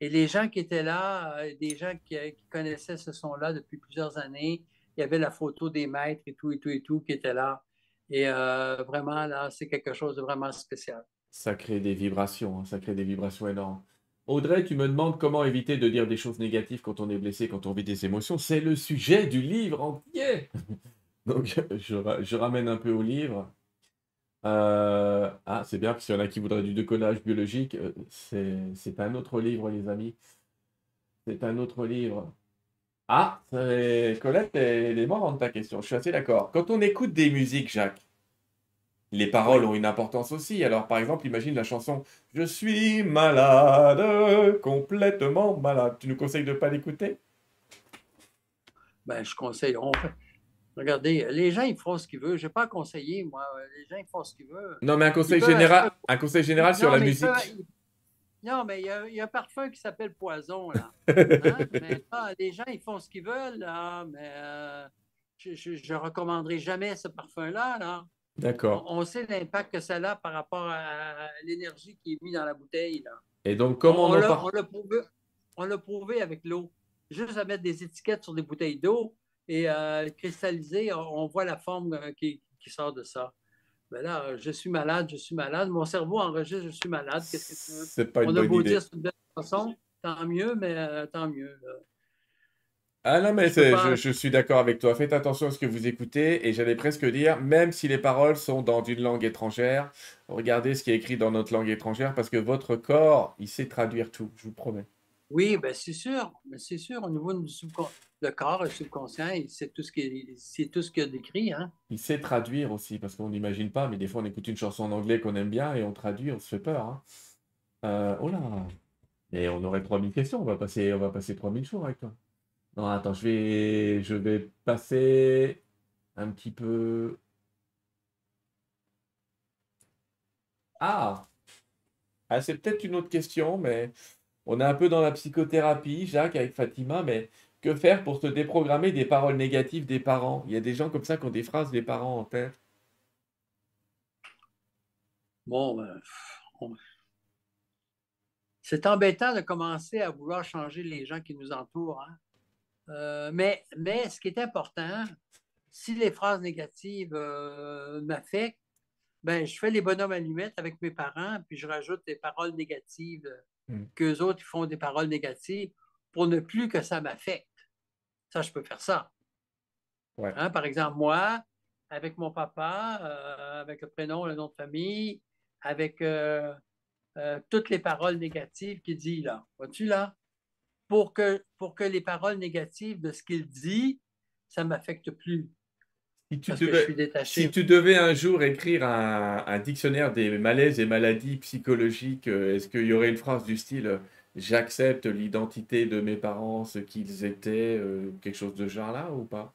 Et les gens qui étaient là, euh, des gens qui, connaissaient ce son-là depuis plusieurs années, il y avait la photo des maîtres et tout, et tout, et tout qui étaient là. Et euh, vraiment, là, c'est quelque chose de vraiment spécial. Ça crée des vibrations, hein. ça crée des vibrations énormes. Audrey, tu me demandes comment éviter de dire des choses négatives quand on est blessé, quand on vit des émotions. C'est le sujet du livre entier. [laughs] Donc, je, ramène un peu au livre. Euh, ah, c'est bien, parce qu'il y en a qui voudraient du décollage biologique. Euh, c'est un autre livre, les amis. C'est un autre livre. Ah, Colette, elle est marrante ta question. Je suis assez d'accord. Quand on écoute des musiques, Jacques, les paroles ont une importance aussi. Alors, par exemple, imagine la chanson Je suis malade, complètement malade. Tu nous conseilles de ne pas l'écouter? Ben, je conseille. Regardez, les gens, ils font ce qu'ils veulent. Je n'ai pas conseillé, moi. Les gens, ils font ce qu'ils veulent. Non, mais un conseil général, un conseil général sur la musique. Non, mais il y, a, un parfum qui s'appelle Poison, là. [laughs] Hein? les gens, ils font ce qu'ils veulent, là. Mais euh, je ne recommanderai jamais ce parfum-là, là. D'accord. On, sait l'impact que ça a par rapport à l'énergie qui est mise dans la bouteille. Là. Et donc, comment on, on l'a prouvé, on prouvé avec l'eau. Juste à mettre des étiquettes sur des bouteilles d'eau et euh, cristalliser, on, voit la forme euh, qui, sort de ça. Ben là, je suis malade, je suis malade. Mon cerveau enregistre, je suis malade. Qu'est-ce que tu veux? C'est pas une on a beau dire de façon, tant mieux, mais euh, tant mieux. Ah non, mais je, suis d'accord avec toi. Faites attention à ce que vous écoutez. Et j'allais presque dire, même si les paroles sont dans une langue étrangère, regardez ce qui est écrit dans notre langue étrangère parce que votre corps, il sait traduire tout, je vous promets. Oui, ben c'est sûr. C'est sûr. Au niveau du le corps, le subconscient, qui c'est tout ce qu'il a décrit. Hein? Il sait traduire aussi parce qu'on n'imagine pas, mais des fois on écoute une chanson en anglais qu'on aime bien et on traduit, on se fait peur. Hein. Euh, oh là Et on aurait 3000 questions. On va passer, on va passer 3000 jours avec toi. Non, attends, je vais, je vais passer un petit peu. Ah! Ah, c'est peut-être une autre question, mais on est un peu dans la psychothérapie, Jacques, avec Fatima, mais que faire pour se déprogrammer des paroles négatives des parents? Il y a des gens comme ça qui ont des phrases des parents en tête. Bon, ben, c'est embêtant de commencer à vouloir changer les gens qui nous entourent. Hein? Euh, mais, mais ce qui est important, si les phrases négatives euh, m'affectent, ben, je fais les bonhommes allumettes avec mes parents, puis je rajoute des paroles négatives, mm. qu'eux autres font des paroles négatives pour ne plus que ça m'affecte. Ça, je peux faire ça. Hein, par exemple, moi, avec mon papa, euh, avec le prénom, le nom de famille, avec toutes les paroles négatives qu'il dit là. Vois-tu là? pour que, pour que les paroles négatives de ce qu'il dit, ça ne m'affecte plus. Si tu, devais, si tu devais un jour écrire un, dictionnaire des malaises et maladies psychologiques, euh, est-ce qu'il y aurait une phrase du style euh, J'accepte l'identité de mes parents, ce qu'ils étaient, euh, quelque chose de genre là ou pas?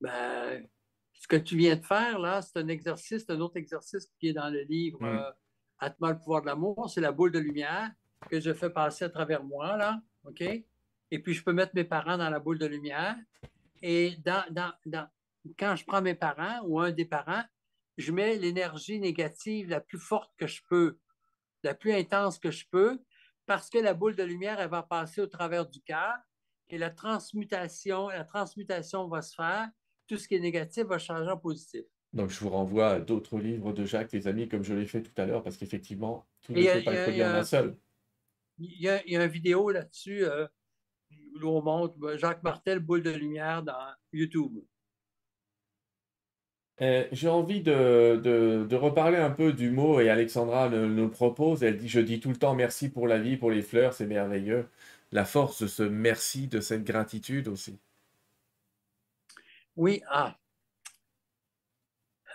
Ben, Ce que tu viens de faire là, c'est un exercice, un autre exercice qui est dans le livre. Atma, le pouvoir de l'amour, c'est la boule de lumière que je fais passer à travers moi, là, OK? Et puis, je peux mettre mes parents dans la boule de lumière. Et dans, quand je prends mes parents ou un des parents, je mets l'énergie négative la plus forte que je peux, la plus intense que je peux, parce que la boule de lumière, elle va passer au travers du cœur et la transmutation, la transmutation va se faire. Tout ce qui est négatif va changer en positif. Donc, je vous renvoie à d'autres livres de Jacques, les amis, comme je l'ai fait tout à l'heure, parce qu'effectivement, tout ne peut pas être en un seul. Il y, a, une vidéo là-dessus euh, où on montre ben, Jacques Martel, boule de lumière dans YouTube. Euh, j'ai envie de, reparler un peu du mot, et Alexandra nous, propose, elle dit, je dis tout le temps merci pour la vie, pour les fleurs, c'est merveilleux. La force de ce merci, de cette gratitude aussi. Oui, ah,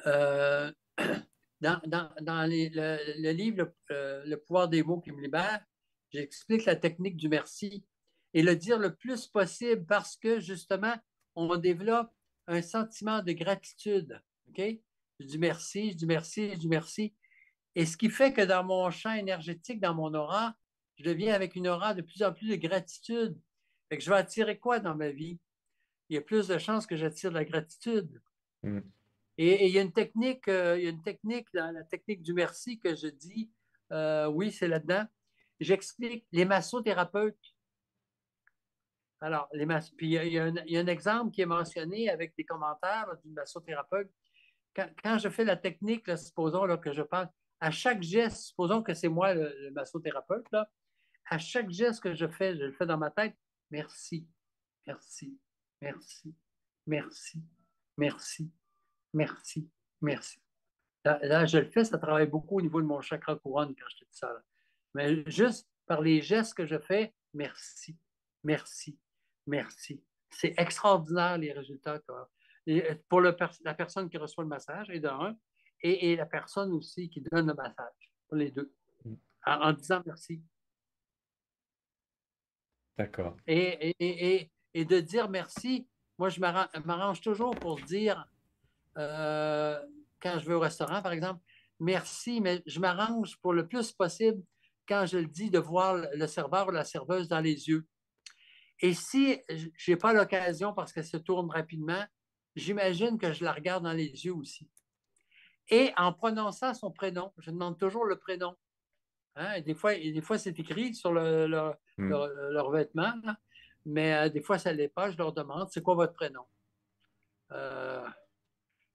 euh, [clears throat] dans, le, livre le, pouvoir des mots qui me libère, j'explique la technique du merci. et le dire le plus possible parce que justement, on développe un sentiment de gratitude. OK? Je dis merci, je dis merci, je dis merci. Et ce qui fait que dans mon champ énergétique, dans mon aura, je deviens avec une aura de plus en plus de gratitude. Fait que je vais attirer quoi dans ma vie? Il y a plus de chances que j'attire de la gratitude. Mm. Et, il y a une technique, euh, il y a une technique, la technique du merci que je dis, euh, oui, c'est là-dedans. J'explique les massothérapeutes. Alors, les puis il y, a, un, exemple qui est mentionné avec des commentaires du massothérapeute. Quand, je fais la technique, supposons que je parle, à chaque geste, supposons que c'est moi le, massothérapeute, à chaque geste que je fais, je le fais dans ma tête, merci, merci, merci, merci, merci, merci, merci. Là, je le fais, ça travaille beaucoup au niveau de mon chakra couronne quand je te dis ça. Mais juste par les gestes que je fais, merci, merci, merci. C'est extraordinaire les résultats. Et pour le, la personne qui reçoit le massage, et et, et, la personne aussi qui donne le massage, pour les deux, mm. en, disant merci. D'accord. Et, et, et, de dire merci, moi, je m'arrange toujours pour dire, euh, quand je vais au restaurant, par exemple, merci, mais je m'arrange pour le plus possible quand je le dis, de voir le serveur ou la serveuse dans les yeux. Et si je n'ai pas l'occasion parce qu'elle se tourne rapidement, j'imagine que je la regarde dans les yeux aussi. Et en prononçant son prénom, je demande toujours le prénom. Hein, des fois, des fois c'est écrit sur le, leur, hmm. vêtement, mais euh, des fois, ça ne l'est pas. Je leur demande c'est quoi votre prénom? Euh,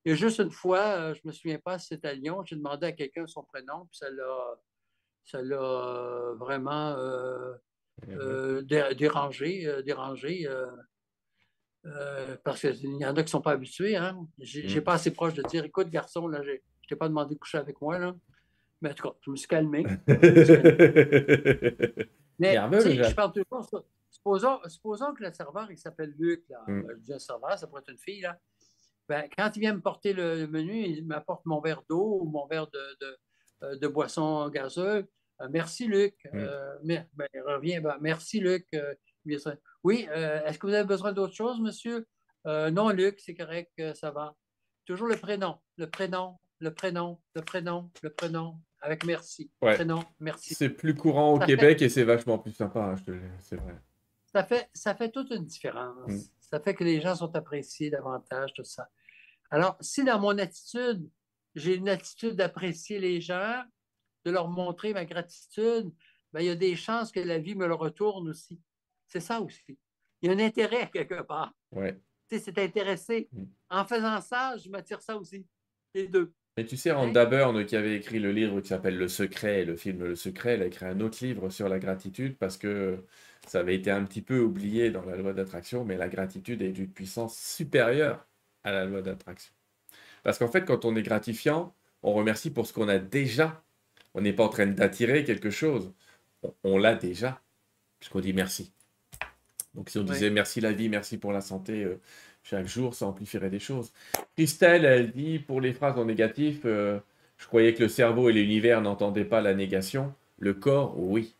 il y a juste une fois, euh, je ne me souviens pas si c'était à Lyon, j'ai demandé à quelqu'un son prénom, puis ça l'a ça l'a euh, vraiment euh, euh, dérangé, dérangé parce qu'il y en a qui ne sont pas habitués. Hein? Je n'ai mm. pas assez proche de dire écoute, garçon, là, je ne t'ai pas demandé de coucher avec moi. Là. Mais en tout cas, je me suis calmé. [laughs] Mais je parle toujours. Supposons, supposons, que le serveur, il s'appelle Luc. Là. Mm. Je dis un serveur, ça pourrait être une fille. Là. Ben, quand il vient me porter le menu, il m'apporte mon verre d'eau ou mon verre de, euh, de boissons gazeuses. Euh, merci, Luc. Mm. Euh, ben, revient, ben, merci, Luc. Oui, est-ce que vous avez besoin d'autre chose, monsieur? non, Luc, c'est correct, ça va. Toujours le prénom, le prénom, le prénom, le prénom, le prénom, avec merci. Prénom, merci. C'est plus courant au Québec et c'est vachement plus sympa, hein, c'est vrai. Ça fait, ça fait toute une différence. Mm. Ça fait que les gens sont appréciés davantage, tout ça. Alors, si dans mon attitude, j'ai une attitude d'apprécier les gens, de leur montrer ma gratitude, ben, il y a des chances que la vie me le retourne aussi. C'est ça aussi. Il y a un intérêt [laughs] quelque part. Ouais. c'est intéressé. Mm. En faisant ça, je m'attire ça aussi. Les deux. Mais tu sais, Randa Byrne, qui avait écrit le livre qui s'appelle Le Secret, et le film Le Secret, elle a écrit un autre livre sur la gratitude parce que ça avait été un petit peu oublié dans la loi d'attraction, mais la gratitude est d'une puissance supérieure à la loi d'attraction. Parce qu'en fait, quand on est gratifiant, on remercie pour ce qu'on a déjà. On n'est pas en train d'attirer quelque chose. On, l'a déjà, puisqu'on dit merci. Donc si on disait merci la vie, merci pour la santé, euh, chaque jour, ça amplifierait des choses. Christelle, elle dit, pour les phrases en négatif, euh, je croyais que le cerveau et l'univers n'entendaient pas la négation. Le corps, oui.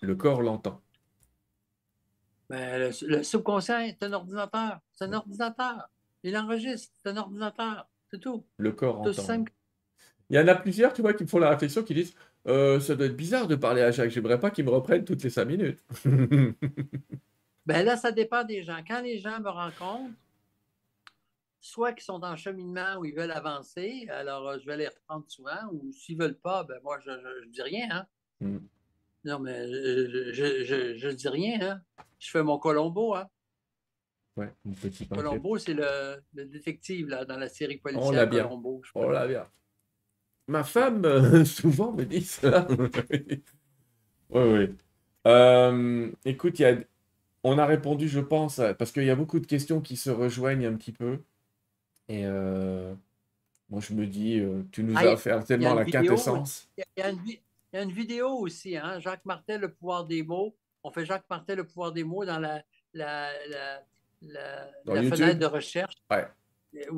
Le corps l'entend. Ben, le, le, subconscient est un ordinateur. C'est un ordinateur. Il enregistre, c'est un ordinateur, c'est tout. Le corps entend. Il y en a plusieurs, tu vois, qui me font la réflexion, qui disent euh, Ça doit être bizarre de parler à Jacques, j'aimerais pas qu'il me reprenne toutes les cinq minutes. [laughs] ben là, ça dépend des gens. Quand les gens me rencontrent, soit qu'ils sont en cheminement ou ils veulent avancer, alors euh, je vais les reprendre souvent, ou s'ils ne veulent pas, ben moi, je ne dis rien. Hein? Hmm. Non, mais je ne dis rien. Hein? Je fais mon Colombo. Hein? Ouais, mon petit Colombo, c'est le, détective là, dans la série policière. On l'a bien. On l'a bien. Ma femme, euh, [laughs] souvent, me dit ça. [laughs] oui, oui. Euh, écoute, y a... on a répondu, je pense, parce qu'il y a beaucoup de questions qui se rejoignent un petit peu. Et euh, moi, je me dis, tu nous ah, as fait tellement la quintessence. Il y, a une, vidéo aussi, hein? Jacques Martel, le pouvoir des mots. On fait Jacques Martel, le pouvoir des mots dans la, la, la, la, fenêtre de recherche. Ouais.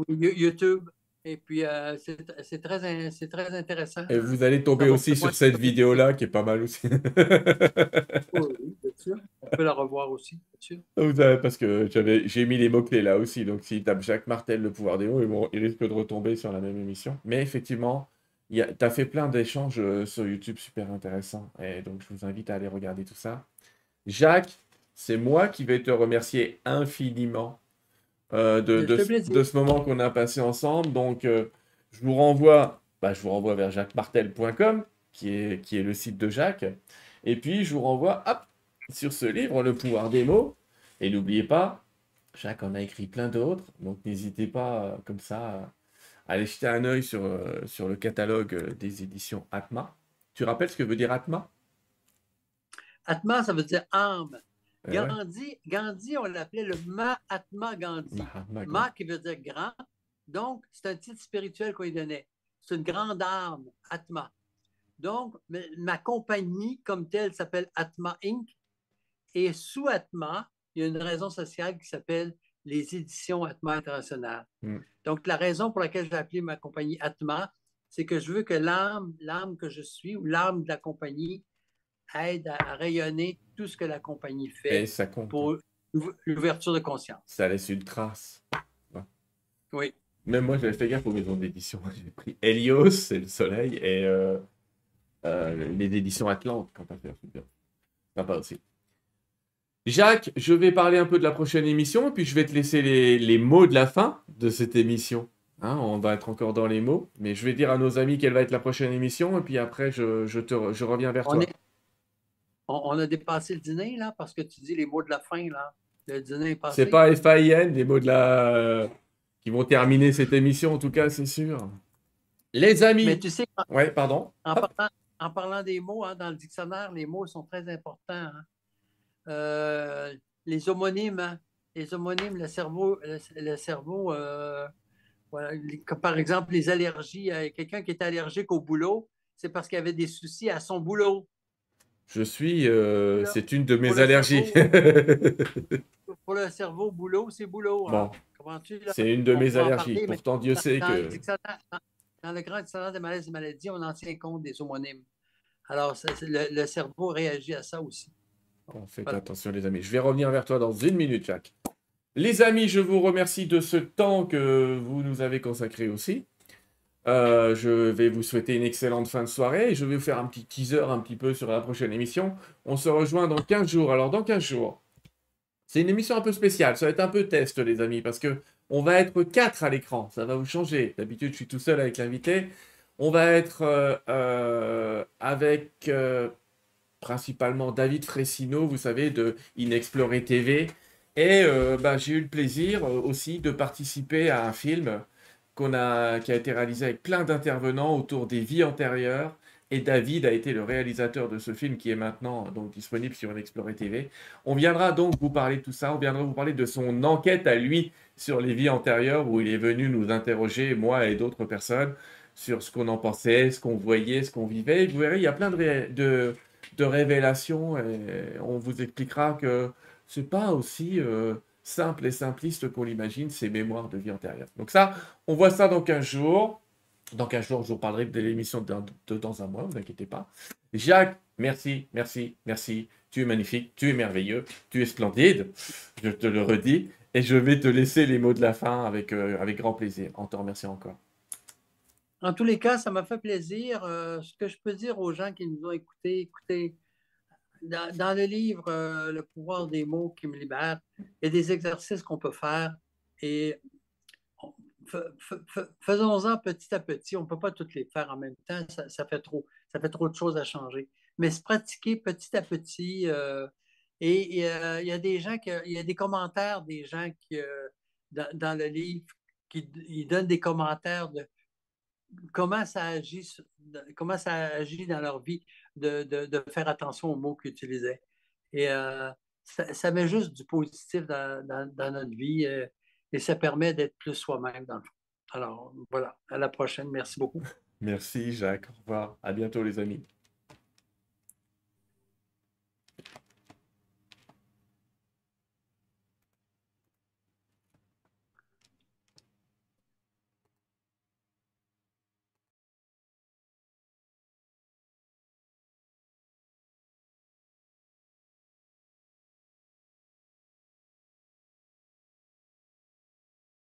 YouTube. Et puis, euh, c'est très, très intéressant. Et vous allez tomber aussi sur cette vidéo-là, qui est pas mal aussi. [laughs] oui, bien sûr. On peut la revoir aussi, bien sûr. Vous avez, parce que j'ai mis les mots-clés là aussi. Donc, s'il tape Jacques Martel, le pouvoir des mots, il risque de retomber sur la même émission. Mais effectivement, tu as fait plein d'échanges euh, sur YouTube super intéressants. Et donc, je vous invite à aller regarder tout ça. Jacques, c'est moi qui vais te remercier infiniment euh, de, de, ce moment qu'on a passé ensemble. Donc, euh, je vous renvoie, bah, je vous renvoie vers jacquesmartel.com, qui est, qui est le site de Jacques. Et puis, je vous renvoie hop, sur ce livre, Le pouvoir des mots. Et n'oubliez pas, Jacques en a écrit plein d'autres. Donc, n'hésitez pas, euh, comme ça, à aller jeter un œil sur, sur le catalogue des éditions Atma. Tu rappelles ce que veut dire Atma? Atma, ça veut dire âme. Eh Gandhi, Gandhi, on l'appelait le Mahatma Gandhi. Ma qui veut dire grand. Donc, c'est un titre spirituel qu'on lui donnait. C'est une grande âme, Atma. Donc, ma compagnie comme telle s'appelle Atma Inc. Et sous Atma, il y a une raison sociale qui s'appelle les éditions Atma International. Hmm. Donc, la raison pour laquelle j'ai appelé ma compagnie Atma, c'est que je veux que l'âme, l'âme que je suis ou l'âme de la compagnie aide à, rayonner tout ce que la compagnie fait pour l'ouverture de conscience. Ça laisse une trace. Oui. Même moi, j'avais fait gaffe aux maisons d'édition. [laughs] J'ai pris Helios, c'est le soleil, et euh, euh, les éditions Atlante, quand à faire. bien. Sympa aussi. Jacques, je vais parler un peu de la prochaine émission, et puis je vais te laisser les, mots de la fin de cette émission. Hein, on va être encore dans les mots, mais je vais dire à nos amis quelle va être la prochaine émission, et puis après, je, te, je reviens vers toi on, a dépassé le dîner, là, parce que tu dis les mots de la fin, là. Le dîner est passé. C'est pas FAIN, les mots de la. qui vont terminer cette émission, en tout cas, c'est sûr. Les amis. Mais tu sais. Ouais, pardon. En parlant, des mots, hein, dans le dictionnaire, les mots sont très importants. Hein. Euh, les homonymes, hein. les homonymes, le cerveau, le, cerveau euh, par exemple, les allergies. Quelqu'un qui est allergique au boulot, c'est parce qu'il avait des soucis à son boulot. Je suis. Euh, c'est une de mes allergies. pour le cerveau, [laughs] boulot, c'est boulot. Hein. C'est une de mes allergies. Pourtant, Dieu sait que. Dans, le grand dictionnaire des malaises et maladies, on en tient compte des homonymes. Alors, le, cerveau réagit à ça aussi. faites attention, les amis. Je vais revenir vers toi dans une minute, Jacques. Les amis, je vous remercie de ce temps que vous nous avez consacré aussi. Euh, je vais vous souhaiter une excellente fin de soirée et je vais vous faire un petit teaser un petit peu sur la prochaine émission. On se rejoint dans 15 jours. Alors, dans 15 jours, c'est une émission un peu spéciale. Ça va être un peu test, les amis, parce que on va être 4 à l'écran. Ça va vous changer. D'habitude, je suis tout seul avec l'invité. On va être euh, euh, avec principalement David Fressino, vous savez, de Inexploré TV. Et bah, j'ai eu le plaisir aussi de participer à un film qui a été réalisé avec plein d'intervenants autour des vies antérieures. Et David a été le réalisateur de ce film qui est maintenant donc disponible sur Explorer TV. On viendra donc vous parler de tout ça. On viendra vous parler de son enquête à lui sur les vies antérieures où il est venu nous interroger, moi et d'autres personnes, sur ce qu'on en pensait, ce qu'on voyait, ce qu'on vivait. vous verrez, il y a plein de, de, révélations on vous expliquera que c'est pas aussi euh, simple et simpliste qu'on l'imagine, ces mémoires de vie antérieure. Donc ça, on voit ça dans 15 jours. Dans 15 jours, je vous parlerai de l'émission de, dans un mois, ne vous inquiétez pas. Jacques, merci, merci, merci. Tu es magnifique, tu es merveilleux, tu es splendide, je te le redis. Et je vais te laisser les mots de la fin avec, euh, grand plaisir. En te remerciant encore. En tous les cas, ça m'a fait plaisir. Euh, ce que je peux dire aux gens qui nous ont écoutés, écoutez, dans, le livre euh, Le pouvoir des mots qui me libèrent, il y a des exercices qu'on peut faire et faisons-en petit à petit. On ne peut pas toutes les faire en même temps, ça, fait trop, ça fait trop de choses à changer. Mais se pratiquer petit à petit. Euh, et euh, il y a des gens qui, il y a des commentaires des gens qui, dans, le livre qui ils donnent des commentaires de comment ça agit, dans leur vie de, faire attention aux mots qu'ils utilisaient? Et euh, ça, met juste du positif dans, notre vie euh, et ça permet d'être plus soi-même dans le fond. Alors voilà, à la prochaine. Merci beaucoup. [laughs] Merci Jacques. Au revoir. À bientôt les amis.